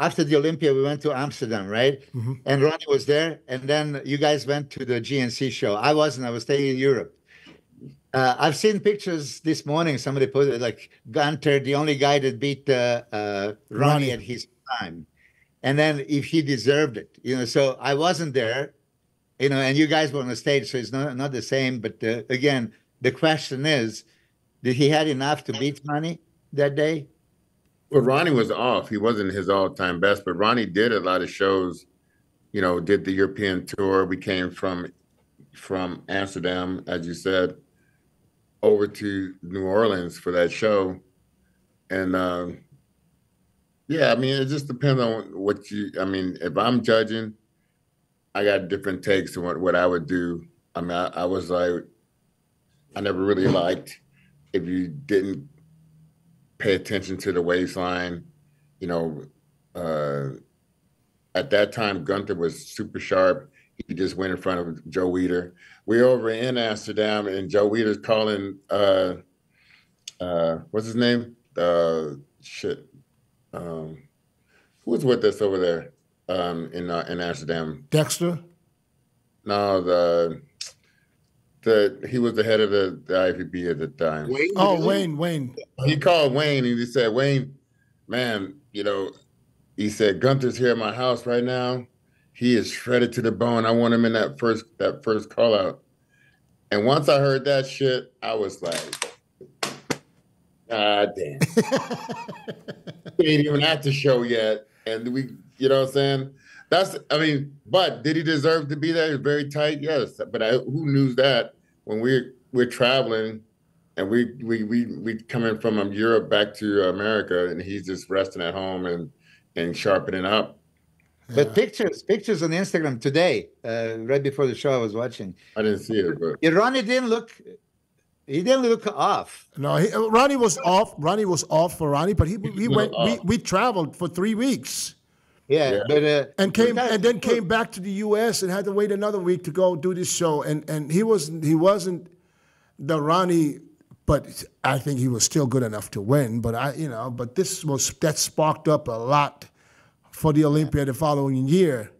after the Olympia, we went to Amsterdam, right? Mm-hmm. And Ronnie was there. And then you guys went to the GNC show. I wasn't, I was staying in Europe. Uh, I've seen pictures this morning. Somebody posted like Gunter, the only guy that beat uh, uh, Ronnie, Ronnie. at his time. And then if he deserved it, you know, so I wasn't there, you know, and you guys were on the stage, so it's not, not the same. But uh, again, the question is, did he had enough to beat Ronnie that day? Well, Ronnie was off. He wasn't his all-time best, but Ronnie did a lot of shows. You know, did the European tour. We came from from Amsterdam, as you said, over to New Orleans for that show, and um, yeah, I mean, it just depends on what you. I mean, if I'm judging, I got different takes on what, what I would do. I mean, I, I was like, I never really liked if you didn't pay attention to the waistline. You know, uh, at that time, Gunter was super sharp. He just went in front of Joe Weider. We're over in Amsterdam, and Joe Weider's calling, uh, uh, what's his name? Uh, shit. Um, who was with us over there um, in uh, in Amsterdam? Dexter. No, the the he was the head of the, the IFBB at the time. Wayne, Oh, really? Wayne. Wayne. he called Wayne and he said, Wayne, man, you know, he said, Gunter's here at my house right now. He is shredded to the bone. I want him in that first that first call out. And once I heard that shit, I was like, God damn. we ain't even at the show yet. And we, you know what I'm saying? That's, I mean, but did he deserve to be there? He very tight, yes. But I, who knew that when we're we're traveling and we we we we coming from um, Europe back to America, and he's just resting at home and and sharpening up. But pictures, pictures on Instagram today, uh, right before the show, I was watching. I didn't see it, but Ronnie didn't look. He didn't look off. No, he, Ronnie was off. Ronnie was off for Ronnie, but he he was went. We, we traveled for three weeks Yeah, Yeah. but uh, and came that- and then came back to the U.S. and had to wait another week to go do this show. And and he wasn't he wasn't the Ronnie, but I think he was still good enough to win. But I you know, but this was that sparked up a lot for the Olympia the following year.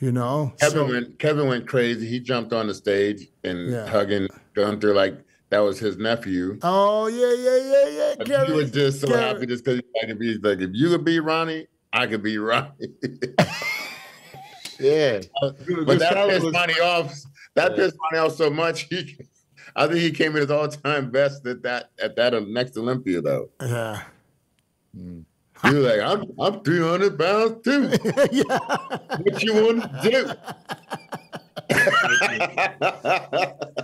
You know, Kevin So- went Kevin went crazy. He jumped on the stage and Yeah. hugging Gunter like that was his nephew. Oh yeah, yeah, yeah, yeah. Kevin, he was just so Kevin. happy just because I could be like, if you could be Ronnie, I could be right. yeah. but that Gustavo pissed was- Ronnie off. That pissed Ronnie off so much. He, I think he came in his all-time best at that at that next Olympia though. Yeah. He was like, I'm I'm 300 pounds too. yeah. What you want to do?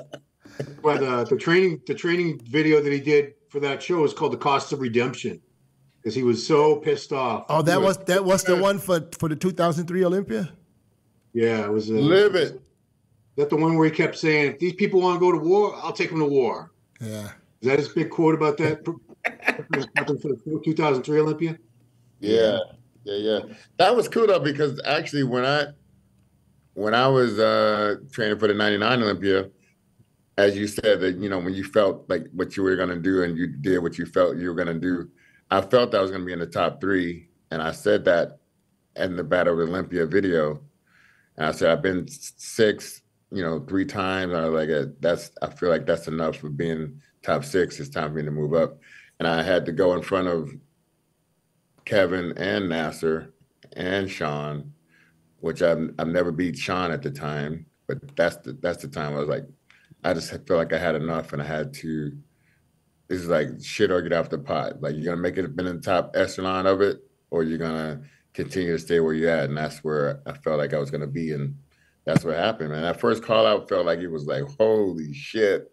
But uh, the training, the training video that he did for that show is called "The Cost of Redemption." Because he was so pissed off. Oh, that was that was the one for for the 2003 Olympia. Yeah, it was. Uh, Live it. that the one where he kept saying, "If these people want to go to war, I'll take them to war." Yeah. Is that his big quote about that? for the 2003 Olympia. Yeah, yeah, yeah. That was cool though because actually when I when I was uh training for the 99 Olympia, as you said that you know when you felt like what you were gonna do and you did what you felt you were gonna do, I felt I was gonna be in the top three, and I said that in the Battle of Olympia video, and I said I've been six, you know, three times. I was like, uh, that's I feel like that's enough for being top six. It's time for me to move up, and I had to go in front of Kevin and Nasser and Sean, which I've I've never beat Sean at the time, but that's the that's the time I was like, I just felt like I had enough, and I had to. Is like shit or get off the pot. Like you're gonna make it been in the top echelon of it, or you're gonna continue to stay where you're at, and that's where I felt like I was gonna be, and that's what happened, man. That first call out felt like it was like holy shit.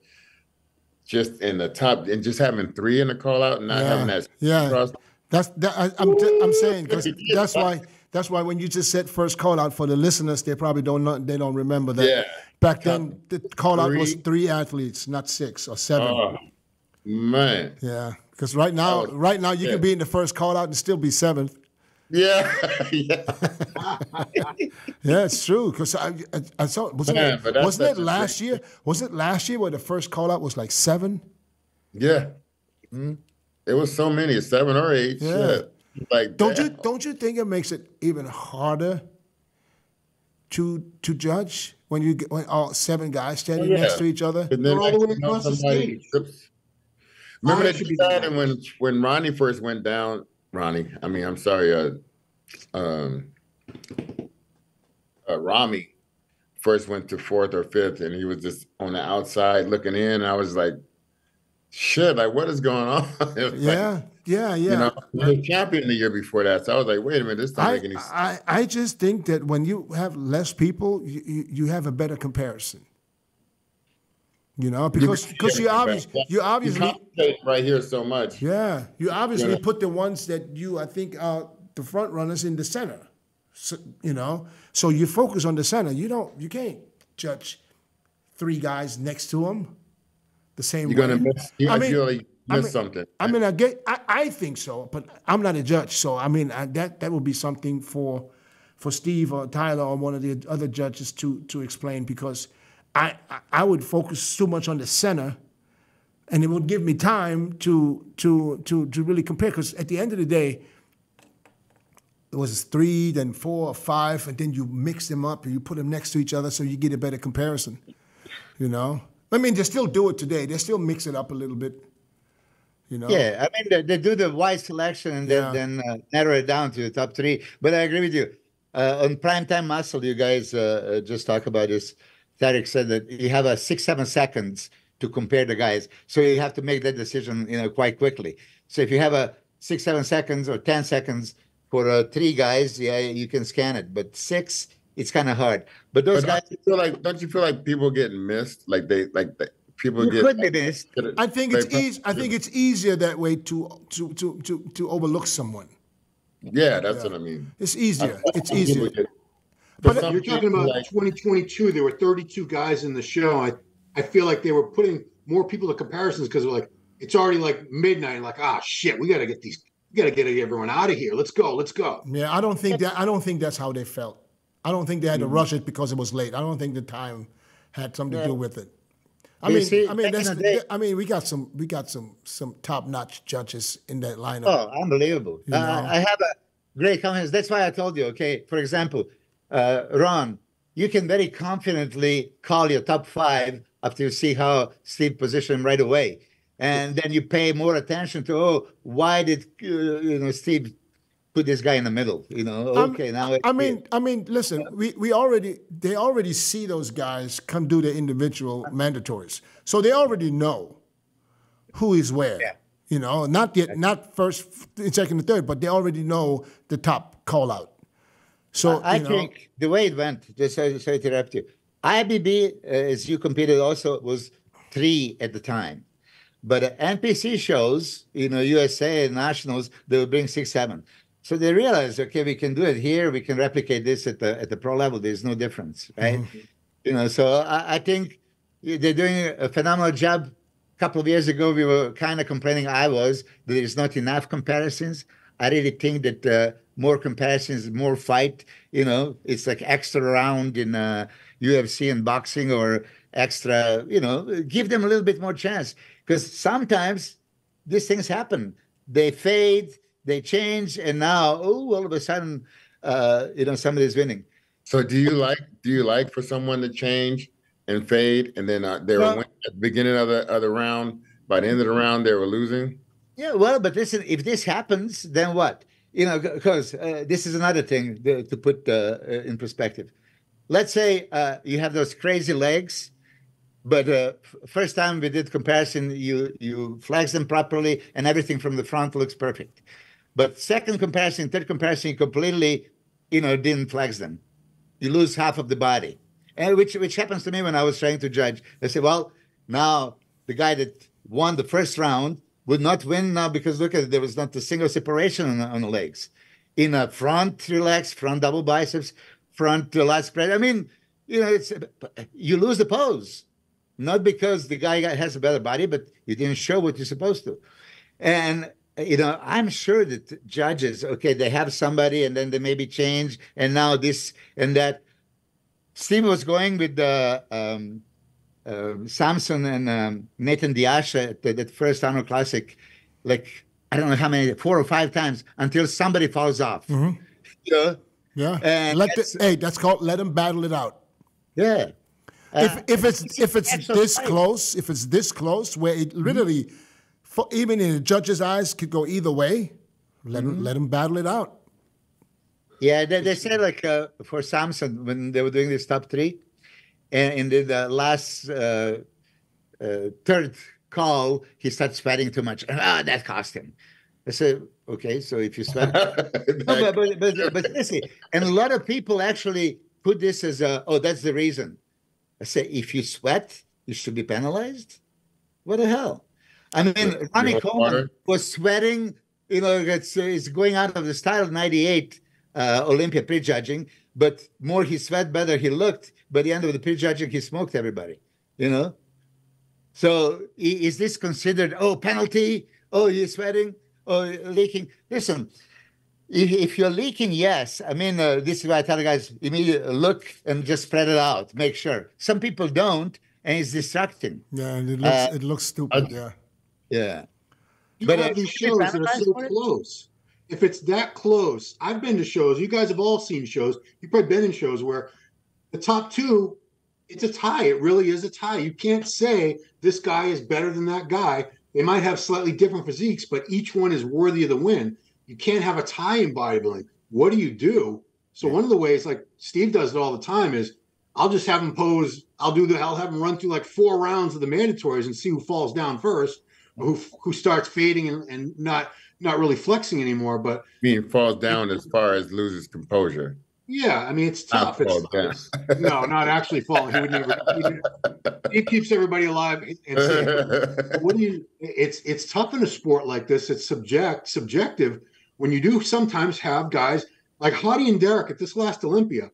Just in the top, and just having three in the call out, and not Yeah, having that yeah. cross That's that. I, I'm t- I'm saying 'cause that's why that's why when you just said first call out for the listeners, they probably don't know, they don't remember that. Yeah. Back then, the call out was three. three athletes, not six or seven. Oh man. Yeah, because right now, right now you yeah. can be in the first call out and still be seventh. Yeah. yeah. Yeah, it's true. Because I, I, I saw wasn't Man, it wasn't it last year? Was it last year where the first call out was like seven? Yeah. Hmm. It was so many, seven or eight. Yeah. Shit. Like Don't you don't you think it makes it even harder to to judge when you get when all seven guys standing Oh, yeah. next to each other? And then all the way like, you know, across the stage. trips. Remember that you said and when when Ronnie first went down, Ronnie, I mean, I'm sorry, uh um uh Ramy first went to fourth or fifth and he was just on the outside looking in and I was like, shit, like what is going on? Was like, Yeah, yeah, yeah. You know, he was champion the year before that. So I was like, wait a minute, this doesn't I, make any sense. I I just think that when you have less people, you, you have a better comparison. You know, because because you obviously you obviously right here so much. Yeah, you obviously Yeah. put the ones that you I think are the front runners in the center. So, you know, so you focus on the center. You don't you can't judge three guys next to him the same You're gonna miss. You I mean- feel like you I miss mean- something. I mean, I get, I, I think so, but I'm not a judge, so I mean, I, that that would be something for for Steve or Tyler or one of the other judges to to explain because I I- would focus too much on the center, and it would give me time to to to to really compare because at the end of the day. It was three, then four or five, and then you mix them up and you put them next to each other so you get a better comparison. You know, I mean, they still do it today. They still mix it up a little bit. You know, Yeah, I mean they, they do the wide selection and Yeah. then, then uh, narrow it down to the top three. But I agree with you. Uh, on primetime muscle, you guys uh, uh, just talk about this. Tarek said that you have a six seven seconds to compare the guys, so you have to make that decision, you know, quite quickly. So if you have a six seven seconds or ten seconds for uh, three guys, yeah, you can scan it. But six, it's kind of hard. But those But guys don't feel like don't you feel like people getting missed? Like they like the, people you get. could be missed. I think it's they- easy. I think it's easier that way to to to to to overlook someone. Yeah, that's what I mean. It's easier. It's Some people easier. get- But You're talking about like, 2022. There were 32 guys in the show. I, I feel like they were putting more people to comparisons because they're like, it's already like midnight. Like, ah, shit, we got to get these, we got to get everyone out of here. Let's go, let's go. Yeah, I don't think that. I don't think that's how they felt. I don't think they had to Mm-hmm. rush it because it was late. I don't think the time had something to do with it. I mean, see, I mean, that's, in I mean, we got some, we got some, some top-notch judges in that lineup. Oh, unbelievable. You Uh. I have a great confidence. That's why I told you, okay, for example, uh, Ron, you can very confidently call your top five after you see how Steve positioned right away. And then you pay more attention to, oh, why did, uh, you know, Steve put this guy in the middle? You know, I'm- okay, now. it's I mean, I mean, listen, we, we already they already see those guys come do their individual mandatories, so they already know who is where. Yeah. You know, not yet, not first, second, and third, but they already know the top call out. So I you know, think the way it went, just sorry, sorry to interrupt you. IBB, uh, as you competed also, was three at the time. But uh, NPC shows, you know, USA nationals, they will bring six, seven. So they realize, okay, we can do it here. We can replicate this at the at the pro level. There's no difference, right? Mm-hmm. You know, so I, I, think they're doing a phenomenal job. A couple of years ago, we were kind of complaining. I was that there's not enough comparisons. I really think that uh, more comparisons, more fight. You know, it's like extra round in uh, UFC and boxing, or extra. You know, give them a little bit more chance because sometimes these things happen. They fade they change, and now, oh, all of a sudden, uh, you know, somebody's winning. So, do you like do you like for someone to change and fade, and then uh, they well, at the beginning of the other round, by the end of the round, they were losing? Yeah, well, but listen, if this happens, then what? You know, because uh, this is another thing to, to put uh, uh, in perspective. Let's say uh, you have those crazy legs, but uh, first time we did comparison, you you flex them properly, and everything from the front looks perfect. But second comparison, third comparison, you completely, you know, didn't flex them. You lose half of the body, and which which happens to me when I was trying to judge. I say, well, now the guy that won the first round would not win now because look at it, there was not a single separation on, on the legs. In a front relax, front double biceps, front lat spread. I mean, you know, it's you lose the pose, not because the guy has a better body, but you didn't show what you're supposed to. And you know, I'm sure that judges, okay, they have somebody and then they maybe change, and now this and that. Steve was going with the um, uh, Samson and um, Nathan De Asha at the, that first Arnold Classic, like I don't know how many, four or five times until somebody falls off. Mm-hmm. You Yeah. And let the, hey, that's called let them battle it out. Yeah. Uh, if, if it's if it's this fight. close, if it's this close, where it literally mm-hmm for even in the judge's eyes could go either way. Let mm-hmm. him let them battle it out. Yeah, they, they said like uh, for Samson when they were doing this top three, and in the, the last uh, uh, third call, he started sweating too much, and ah, that cost him. I said, okay, so if you sweat, no, but, but, but, but listen, and a lot of people actually put this as a, oh, that's the reason. I say, if you sweat, you should be penalized. What the hell? I mean, Ronnie Coleman was sweating. You know, it's, it's going out of the style of 98 uh, Olympia prejudging, but more he sweat, better he looked. By the end of the prejudging, he smoked everybody, you know? So is this considered, oh, penalty? Oh, you're sweating? Oh, leaking? Listen, if, if you're leaking, yes. I mean, uh, this is why I tell the guys immediately look and just spread it out, make sure. Some people don't, and it's distracting. Yeah, and it looks, uh, it looks stupid. Uh, yeah. Yeah. You but have these shows that are so close. If it's that close, I've been to shows. You guys have all seen shows. You've probably been in shows where the top two, it's a tie. It really is a tie. You can't say this guy is better than that guy. They might have slightly different physiques, but each one is worthy of the win. You can't have a tie in bodybuilding. What do you do? So one of the ways, like Steve does it all the time, is I'll just have him pose. I'll do the. I'll have him run through like four rounds of the mandatories and see who falls down first who who starts fading and, and not not really flexing anymore. But being falls down as far as loses composure. Yeah, I mean it's tough. It's, it's, no, not actually falling. He would never. He, he keeps everybody alive. And safe. what do you? It's it's tough in a sport like this. It's subject subjective when you do sometimes have guys like Hadi and Derek at this last Olympia.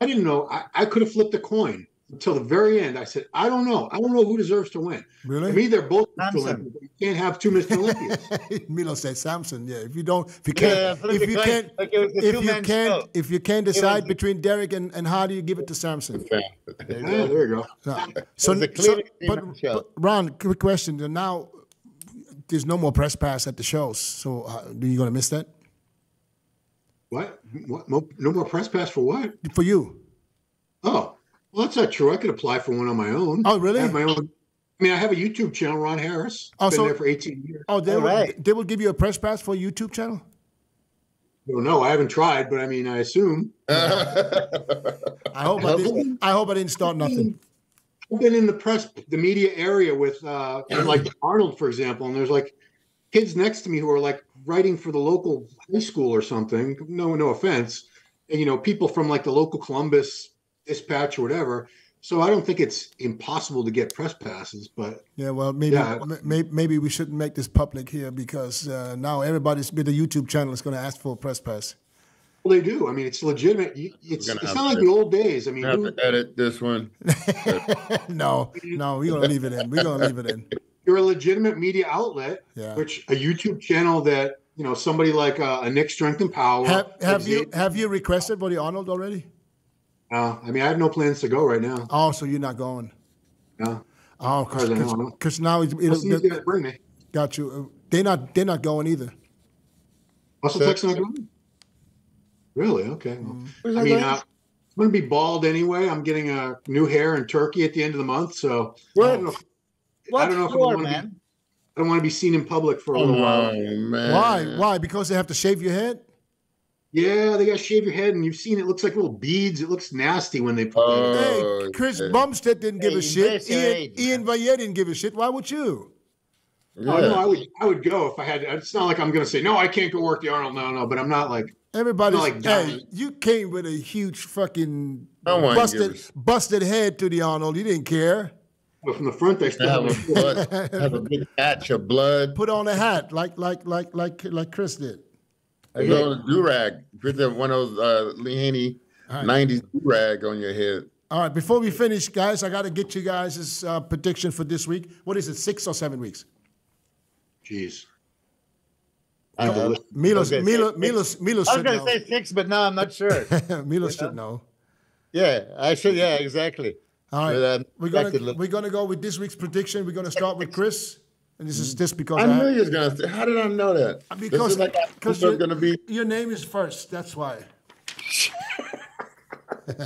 I didn't know. I, I could have flipped a coin until the very end. I said, I don't know. I don't know who deserves to win. Really? To me, they're both Mr. Olympia. You can't have two Mr. Olympias. Milo said Samson. Yeah. If you don't, if you can't, yeah, if you can't, like if you can't, if you can't decide between Derek and, and Hadi, you give it to Samson. Yeah, there you go. So, so, so but, but, Ron, quick question. Now, there's no more press pass at the shows. So, uh, are you going to miss that? What? What? No more press pass for what? For you. Oh, well, that's not true. I could apply for one on my own. Oh, really? I have my own. I mean, I have a YouTube channel, Ron Harris. Oh, Been so, there for 18 years. Oh, they, will, right. they will give you a press pass for a YouTube channel? No, no, I haven't tried, but I mean, I assume. I hope I didn't. I hope I didn't start nothing. I've been in the press, the media area with, uh, like Arnold, for example, and there's like kids next to me who are like writing for the local high school or something. No, no offense, and you know, people from like the local Columbus dispatch or whatever, so I don't think it's impossible to get press passes. But Yeah, well, maybe Yeah. maybe, maybe we shouldn't make this public here because uh, now everybody's with the YouTube channel is going to ask for a press pass. well, they do. I mean, it's legitimate. It's it's not like to- the old days. I mean, have who- to edit this one. no, no, we're gonna leave it in. We're gonna leave it in. you're a legitimate media outlet, Yeah. which a YouTube channel that you know somebody like uh, a Nick Strength and Power. Have, have you have you requested for the Arnold already? Uh, I mean, I have no plans to go right now. Oh, so you're not going? No, Oh, far as I know, no. because now it, What's it'll, he's gonna bring me? got you. They're not they're not going either. Muscle So- Tech's not going. Really? Okay. Well, I mean, going? uh, I'm going to be bald anyway. I'm getting a new hair in Turkey at the end of the month, so I What? don't know. If, What don't know if I for, wanna be- man? I don't want to be seen in public for a Oh, little while. man. Why? Why? Because they have to shave your head? Yeah, they got to shave your head, and you've seen it looks like little beads. It looks nasty when they put that. Oh, hey, Oh, Chris okay. Bumstead didn't give Hey, a shit. Ian, age, Iain Valliere didn't give a shit. Why would you? Oh, no, I would. I would go if I had. It's not like I'm going to say no. I can't go work the Arnold. No, no. But I'm not like. everybody. Like hey, you came with a huge fucking No busted a busted head to the Arnold. You didn't care. But from the front, they still have have a blood, have a big patch of blood. Put on a hat like like like like like Chris did. A little do rag. Put the- one of those uh, Lee Haney right. '90s do rag on your head. All right, before we finish, guys, I got to get you guys' uh, prediction for this week. What is it, six or seven weeks? Jeez. I don't know. Milos, Okay, Milos, six. Milos, Milos I was gonna say six, but now I'm not sure. Milos should know. yeah, I should. Yeah, exactly. All right, But, um, we're gonna we're gonna go with this week's prediction. We're gonna start with Chris, and this is just because I I, knew you was gonna say. How did I know that? Because- like because this was gonna be. your name is first. That's why.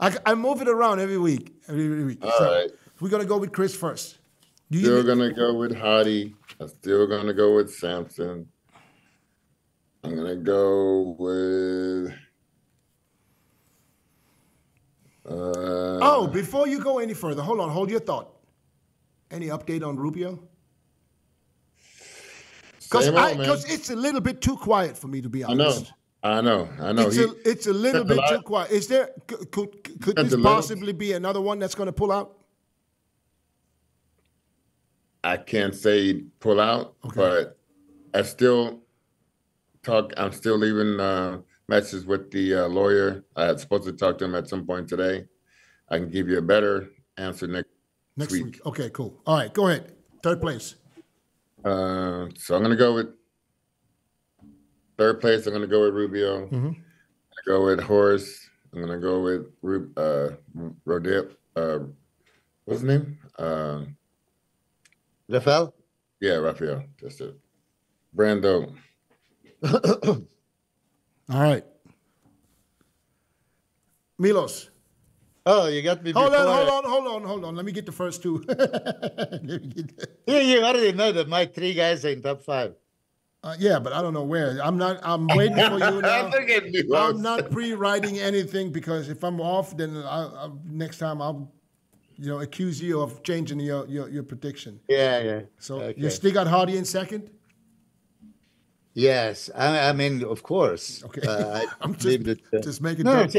I, I move it around every week. Every week. All So, right. We're gonna go with Chris first. Do you Still gonna go with Hadi. I'm still gonna go with Samson. I'm gonna go with. Uh, Oh, before you go any further, hold on, hold your thought. Any update on Rubio? Because same old, man. it's a little bit too quiet for me to be I know, honest. I know, I know. It's He- a it's a little That's a bit too quiet. Is there could could, could this possibly be another one that's going to pull out? I can't say pull out, but I still talk. I'm still leaving uh, messages with the uh, lawyer. I had supposed to talk to him at some point today. I can give you a better answer next. Next Sweet. week. Okay, cool. All right, go ahead. Third place. Uh, so I'm gonna go with third place. I'm gonna go with Rubio. Mhm. I'm gonna go with Horace. I'm gonna go with Ru- uh, Rodip. Uh, what's his name? Uh, Rafael. yeah, Rafael. That's it. Brandao. All right. Milos. Oh, you got me. Hold on, hold on, hold on, hold on. Let me get the first two. Get- You, already know that my three guys are in top five. Uh, yeah, but I don't know where. I'm not. I'm waiting for you now. I'm not pre-writing anything because if I'm off, then I, I, next time I'll, you know, accuse you of changing your your, your prediction. Yeah, yeah. So Okay. you still got Hadi in second. Yes, I, I mean, of course. Okay. Uh, I I'm just- that, uh, just making no, it's-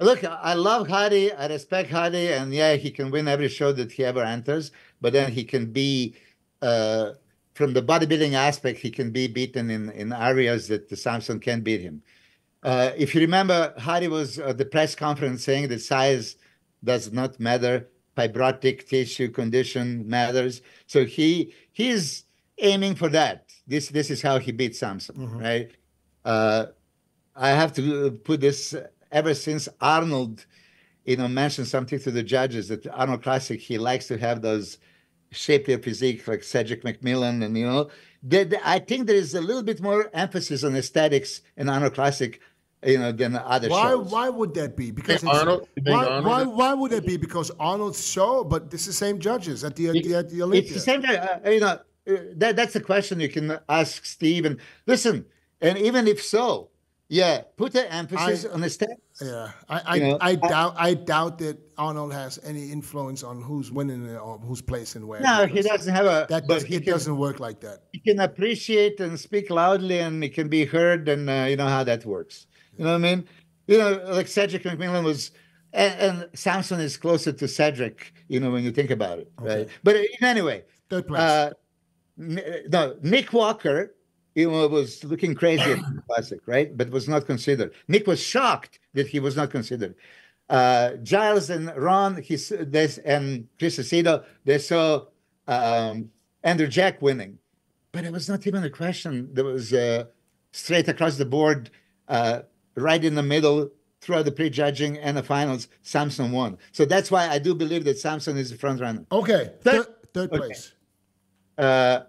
Look, I love Hadi. I respect Hadi, and yeah, he can win every show that he ever enters. But then he can be, uh, from the bodybuilding aspect, he can be beaten in in areas that the Samson can't beat him. Uh, if you remember, Hadi was at the press conference saying that size does not matter, fibrotic tissue condition matters. So he he's aiming for that. This this is how he beat Samson, right? Uh, I have to put this ever since Arnold, you know, mentioned something to the judges that Arnold Classic he likes to have those shapely physique like Cedric McMillan, and you know, that that- I think there is a little bit more emphasis on aesthetics in Arnold Classic, you know, than other Why? shows. Why would that be? Because think Arnold- why, Arnold why? is- Why would that be? Because Arnold's show, but it's the same judges at the at the, at the It's the same thing. Uh, you know, uh, that that's a question you can ask Steve. And listen, and even if so, yeah, put the emphasis I- on the step. Yeah, I I, You know, I I- doubt I doubt that Arnold has any influence on who's winning or who's placing where. No, he doesn't have a. That but does, he it can, doesn't work like that. he can appreciate and speak loudly, and it can be heard, and uh, you know how that works. You know what I mean? You know, like Cedric McMillan was and, and Samson is closer to Cedric, you know, when you think about it, right? But anyway, Third place. uh, no, Nick Walker, you know, was looking crazy at the classic, right? But was not considered. Nick was shocked that he was not considered. Uh, Giles and Ron, he's this and Chris Aceto, they saw um, Andrew Jack winning, but it was not even a question. There was uh, straight across the board, uh, right in the middle, throughout the prejudging and the finals. Samson won, so that's why I do believe that Samson is the front runner. okay. Third- Third, third okay. place. uh,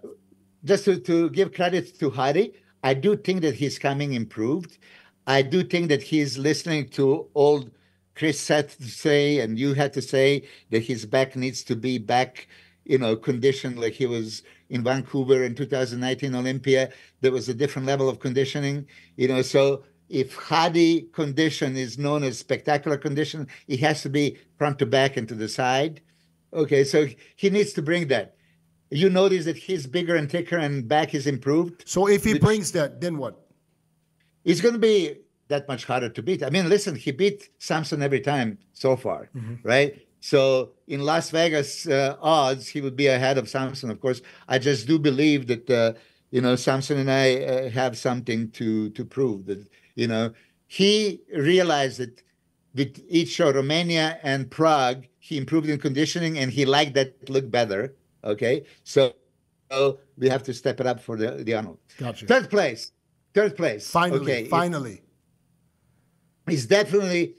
just to, to give credit to Hadi, I do think that he's coming improved. I do think that he's listening to all Chris had to say, and you had to say that his back needs to be back, you know, conditioned like he was in Vancouver in 2019 Olympia. There was a different level of conditioning, you know. So if Hadi condition is known as spectacular condition, it has to be front to back and to the side. Okay, so he needs to bring that you notice that he's bigger and thicker and back is improved. So if he brings that, then what? It's going to be that much harder to beat. I mean, listen, he beat Samson every time so far, right? So in Las Vegas uh, odds, he would be ahead of Samson. Of course, I just do believe that uh, you know Samson and I uh, have something to to prove. That you know he realized that with each show, Romania and Prague, he improved in conditioning and he liked that look better. Okay, so, so we have to step it up for the the Arnold. Gotcha. Third place. Third place. Finally, okay. it- finally. it's definitely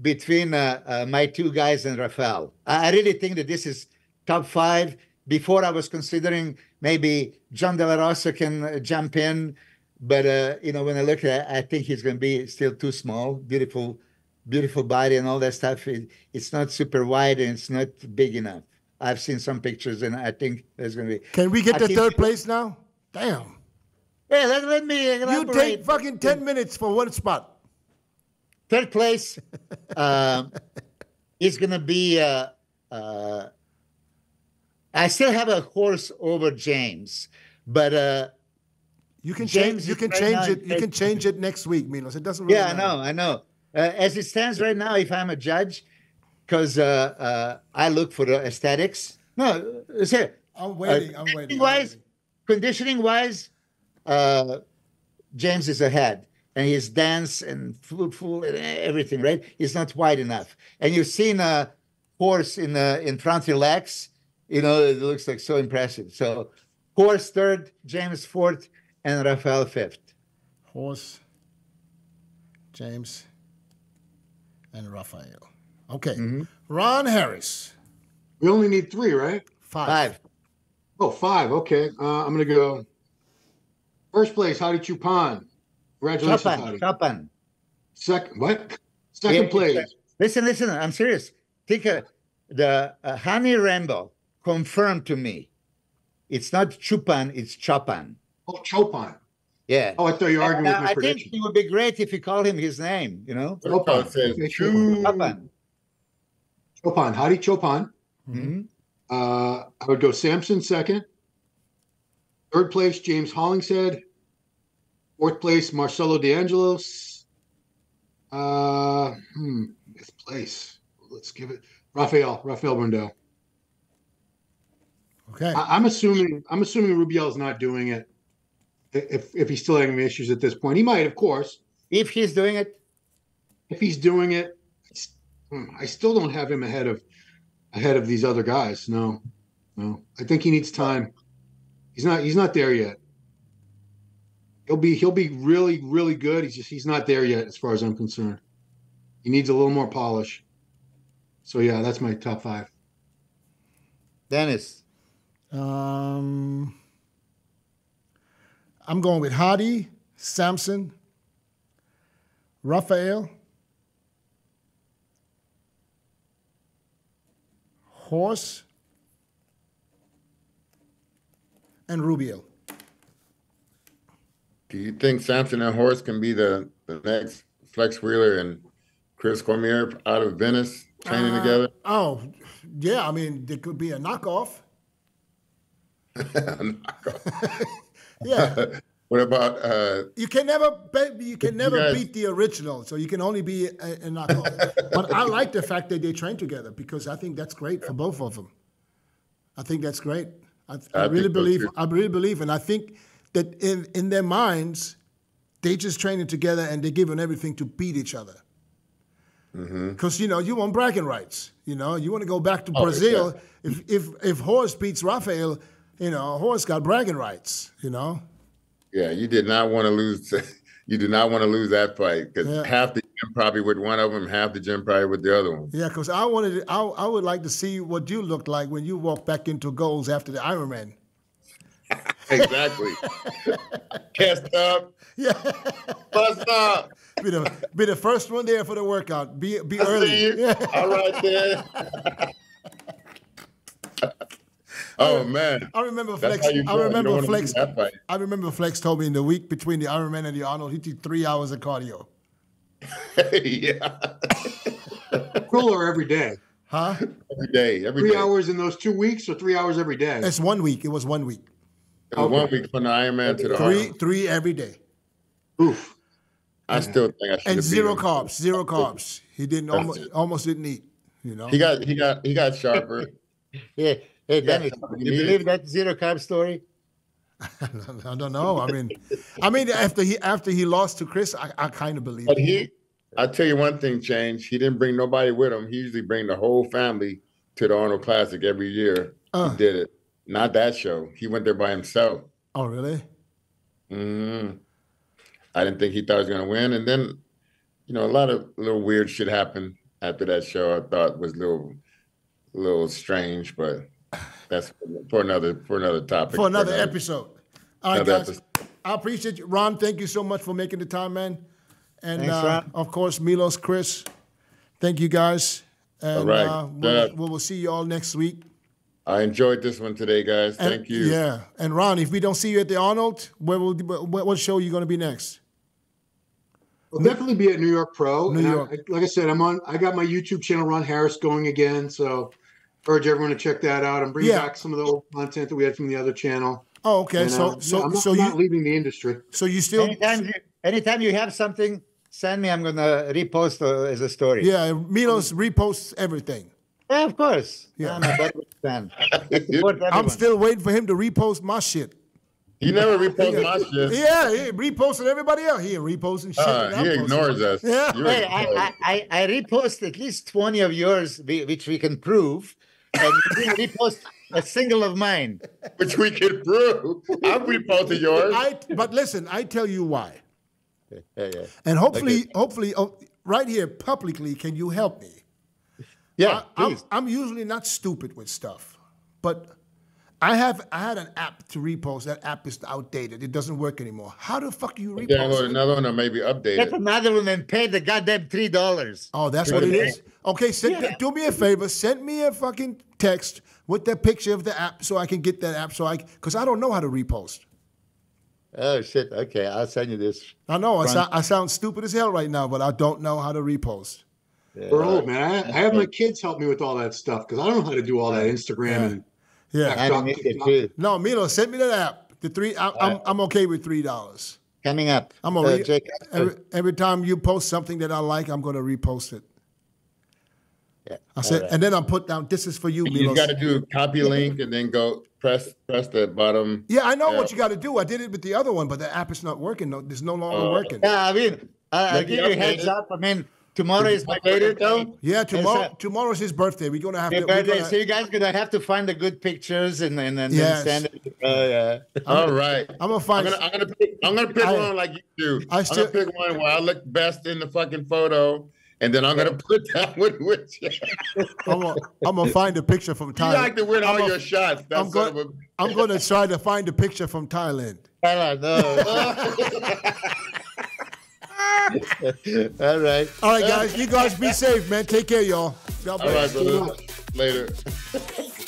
between uh, uh, my two guys and Rafael. I, I really think that this is top five. Before I was considering maybe John De La Rosa can uh, jump in, but uh, you know when I look at, it, I think he's going to be still too small. Beautiful, beautiful body and all that stuff. It, it's not super wide and it's not big enough. I've seen some pictures and I think there's going to be. Can we get I third place now? Damn. Yeah, let, let me You take fucking 10 minutes for one spot. Third place um, is going to be. Uh, uh, I still have a horse over James, but uh, You can James change. You can right change it. You can change it next week, Milos. It doesn't really yeah, I know, I know. Uh, as it stands right now, if I'm a judge, because uh, uh, I look for the aesthetics. No, it's here. I'm waiting. I'm waiting. Wise, conditioning wise, uh, James is ahead, and his dance and full, and everything. Right, he's not wide enough. And you've seen a horse in uh, in front relax. You know, it looks like so impressive. So, horse third, James fourth, and Rafael fifth. Horse, James, and Raphael. Okay. Mm-hmm. Ron Harris. We only need three, right? Five. Five. Oh, five. Okay. Uh, I'm going to go first place, Hadi Chupan. Congratulations, Chopin. Hadi. Chopin. Second, what? Second Yeah, place. uh, Listen, listen. I'm serious. Think uh, the uh, Hany Rambod confirmed to me. It's not Chupan, it's Chopan. Oh, Chopan. Yeah. Oh, I thought you were arguing Uh, with my I think it would be great if you call him his name. You know, Chopin. It says Okay, Chu- Chopin. Hadi Chopin. Mhm. Uh, I would go Samson second. Third place, James Hollingshead. Fourth place, Marcello DeAngelos. Uh, hmm, fifth place. Let's give it Rafael. Rafael Brandao. Okay. I, I'm assuming. I'm assuming Rubiel's not doing it. If if he's still having issues at this point, he might, of course. If he's doing it, If he's doing it, I still don't have him ahead of ahead of these other guys. No, no. I think he needs time. He's not. He's not there yet. He'll be. He'll be really, really good. He's just. He's not there yet, as far as I'm concerned. He needs a little more polish. So yeah, that's my top five. Dennis. Um, I'm going with Hadi, Samson, Raphael, Horse, and Rubiel. Do you think Samson and Horse can be the, the next Flex Wheeler and Chris Cormier out of Venice training Uh, together? Oh, yeah. I mean, there could be a knockoff. Yeah. What about uh You can never be, you can never guys- beat the original, so you can only be a, a knockoff. but I like the fact that they train together because I think that's great for both of them. I think that's great. I, I, I really believe. too. I really believe, and I think that in in their minds, they just training together and they're giving everything to beat each other. Mm-hmm. Because you know you want bragging rights. You know you want to go back to Oh, Brazil. If if if Horst beats Rafael, you know Horst got bragging rights. You know. Yeah, you did not want to lose you did not want to lose that fight because Yeah. half the gym probably with one of them, half the gym probably with the other one. Yeah, because I wanted, I, I would like to see what you looked like when you walked back into Gold's after the Ironman. Exactly. Cast up, Yeah, bust up. be the be the first one there for the workout. Be be I early. Yeah. All right then. oh man. I remember Flex. I remember Flex. lose that fight. I remember Flex told me in the week between the Ironman and the Arnold, he did three hours of cardio. yeah. Cooler every day. Huh? Every day. Every Three day. hours in those two weeks or three hours every day? It's one week. It was one week. It was one week from the Ironman to the Three Arnold. three every day, Oof. I still think I should. and zero carbs. Zero carbs. He didn't almost almost didn't eat. You know. He got he got he got sharper. Yeah. Hey, Dennis, you you believe that zero carb story? I don't know. I mean, I mean after he after he lost to Chris, I, I kind of believe. But he, I tell you one thing, changed. He didn't bring nobody with him. He usually bring the whole family to the Arnold Classic every year. Uh. He did it. Not that show. He went there by himself. Oh really? hmm I didn't think he thought he was going to win. And then, you know, a lot of little weird shit happened after that show. I thought was a little, little strange, but that's for another for another topic. for another episode. All right, another guys. episode. I appreciate you, Ron. Thank you so much for making the time, man. And Thanks, uh, Ron. of course, Milos, Chris. Thank you, guys. And All right. uh, we'll, Yeah. we will see you all next week. I enjoyed this one today, guys. And- Thank you. Yeah, and Ron, if we don't see you at the Arnold, where will what, what show are you going to be next? I'll definitely be at New York Pro. New and York. I- like I said, I'm on. I got my YouTube channel, Ron Harris, going again. So, urge everyone to check that out. I'm bringing Yeah. back some of the old content that we had from the other channel. Oh, okay. And, so uh, so yeah, I'm not, so I'm not leaving the industry. so you still Anytime you, anytime you have something, send me. I'm gonna repost uh, as a story. yeah. Milos reposts everything. Yeah, of course. Yeah. I'm a Bollywood fan. I support I'm still waiting for him to repost my shit. He never reposts my shit. Yeah, he reposted everybody else. He ain't reposting shit. Uh, he posting. ignores us. Yeah. Hey. I, I, I I repost at least 20 of yours, which we can prove, and you didn't repost a single of mine. which we can prove. I'm reposting yours. I but listen, I tell you why. Yeah, yeah. And hopefully, hopefully, oh, right here publicly, can you help me? Yeah, I, am please. I'm usually not stupid with stuff, but I have I had an app to repost. That app is outdated. It doesn't work anymore. How the fuck do you repost? Download another one or maybe update Get it. another one and pay the goddamn three dollars. Oh, that's what it is. Okay, send, do me a favor. Send me a fucking text with the picture of the app so I can get that app. So I because I don't know how to repost. Oh shit! Okay, I'll send you this. I know I, sou- I sound stupid as hell right now, but I don't know how to repost. We're old, man. I, I have my kids help me with all that stuff because I don't know how to do all that Instagram and Yeah. I don't need it too. No, Milo, send me that app. The three, I, I'm I'm okay with three dollars. Coming up. I'm gonna Uh, re- Jake, every, every time you post something that I like, I'm gonna repost it. yeah, I said, all right. and then I'm put down, "This is for you, You got to do copy link and then go press press the bottom. yeah, I know Yeah. what you got to do. I did it with the other one, but the app is not working. No, it's no longer Oh. working. Yeah, I mean, uh, I'll give you a heads up. I mean, tomorrow is my birthday. though. Yeah, tomorrow Yes, sir. tomorrow's his birthday. We're gonna have Your to. birthday, gonna- so you guys gonna have to find the good pictures and and, and Yes. then send it. Oh yeah. All right. I'm gonna I'm find. gonna, I'm gonna pick, I'm gonna pick I- one like you do. I I'm gonna pick one where I look best in the fucking photo, and then I'm gonna put that one with you. I'm gonna, I'm gonna find a picture from You Thailand. like to win all I'm gonna- your shots. That's I'm son going. of a- I'm going to try to find a picture from Thailand. Oh, no. All right. All right, guys. You guys be safe, man. Take care, y'all. God bless. right, brother. Later.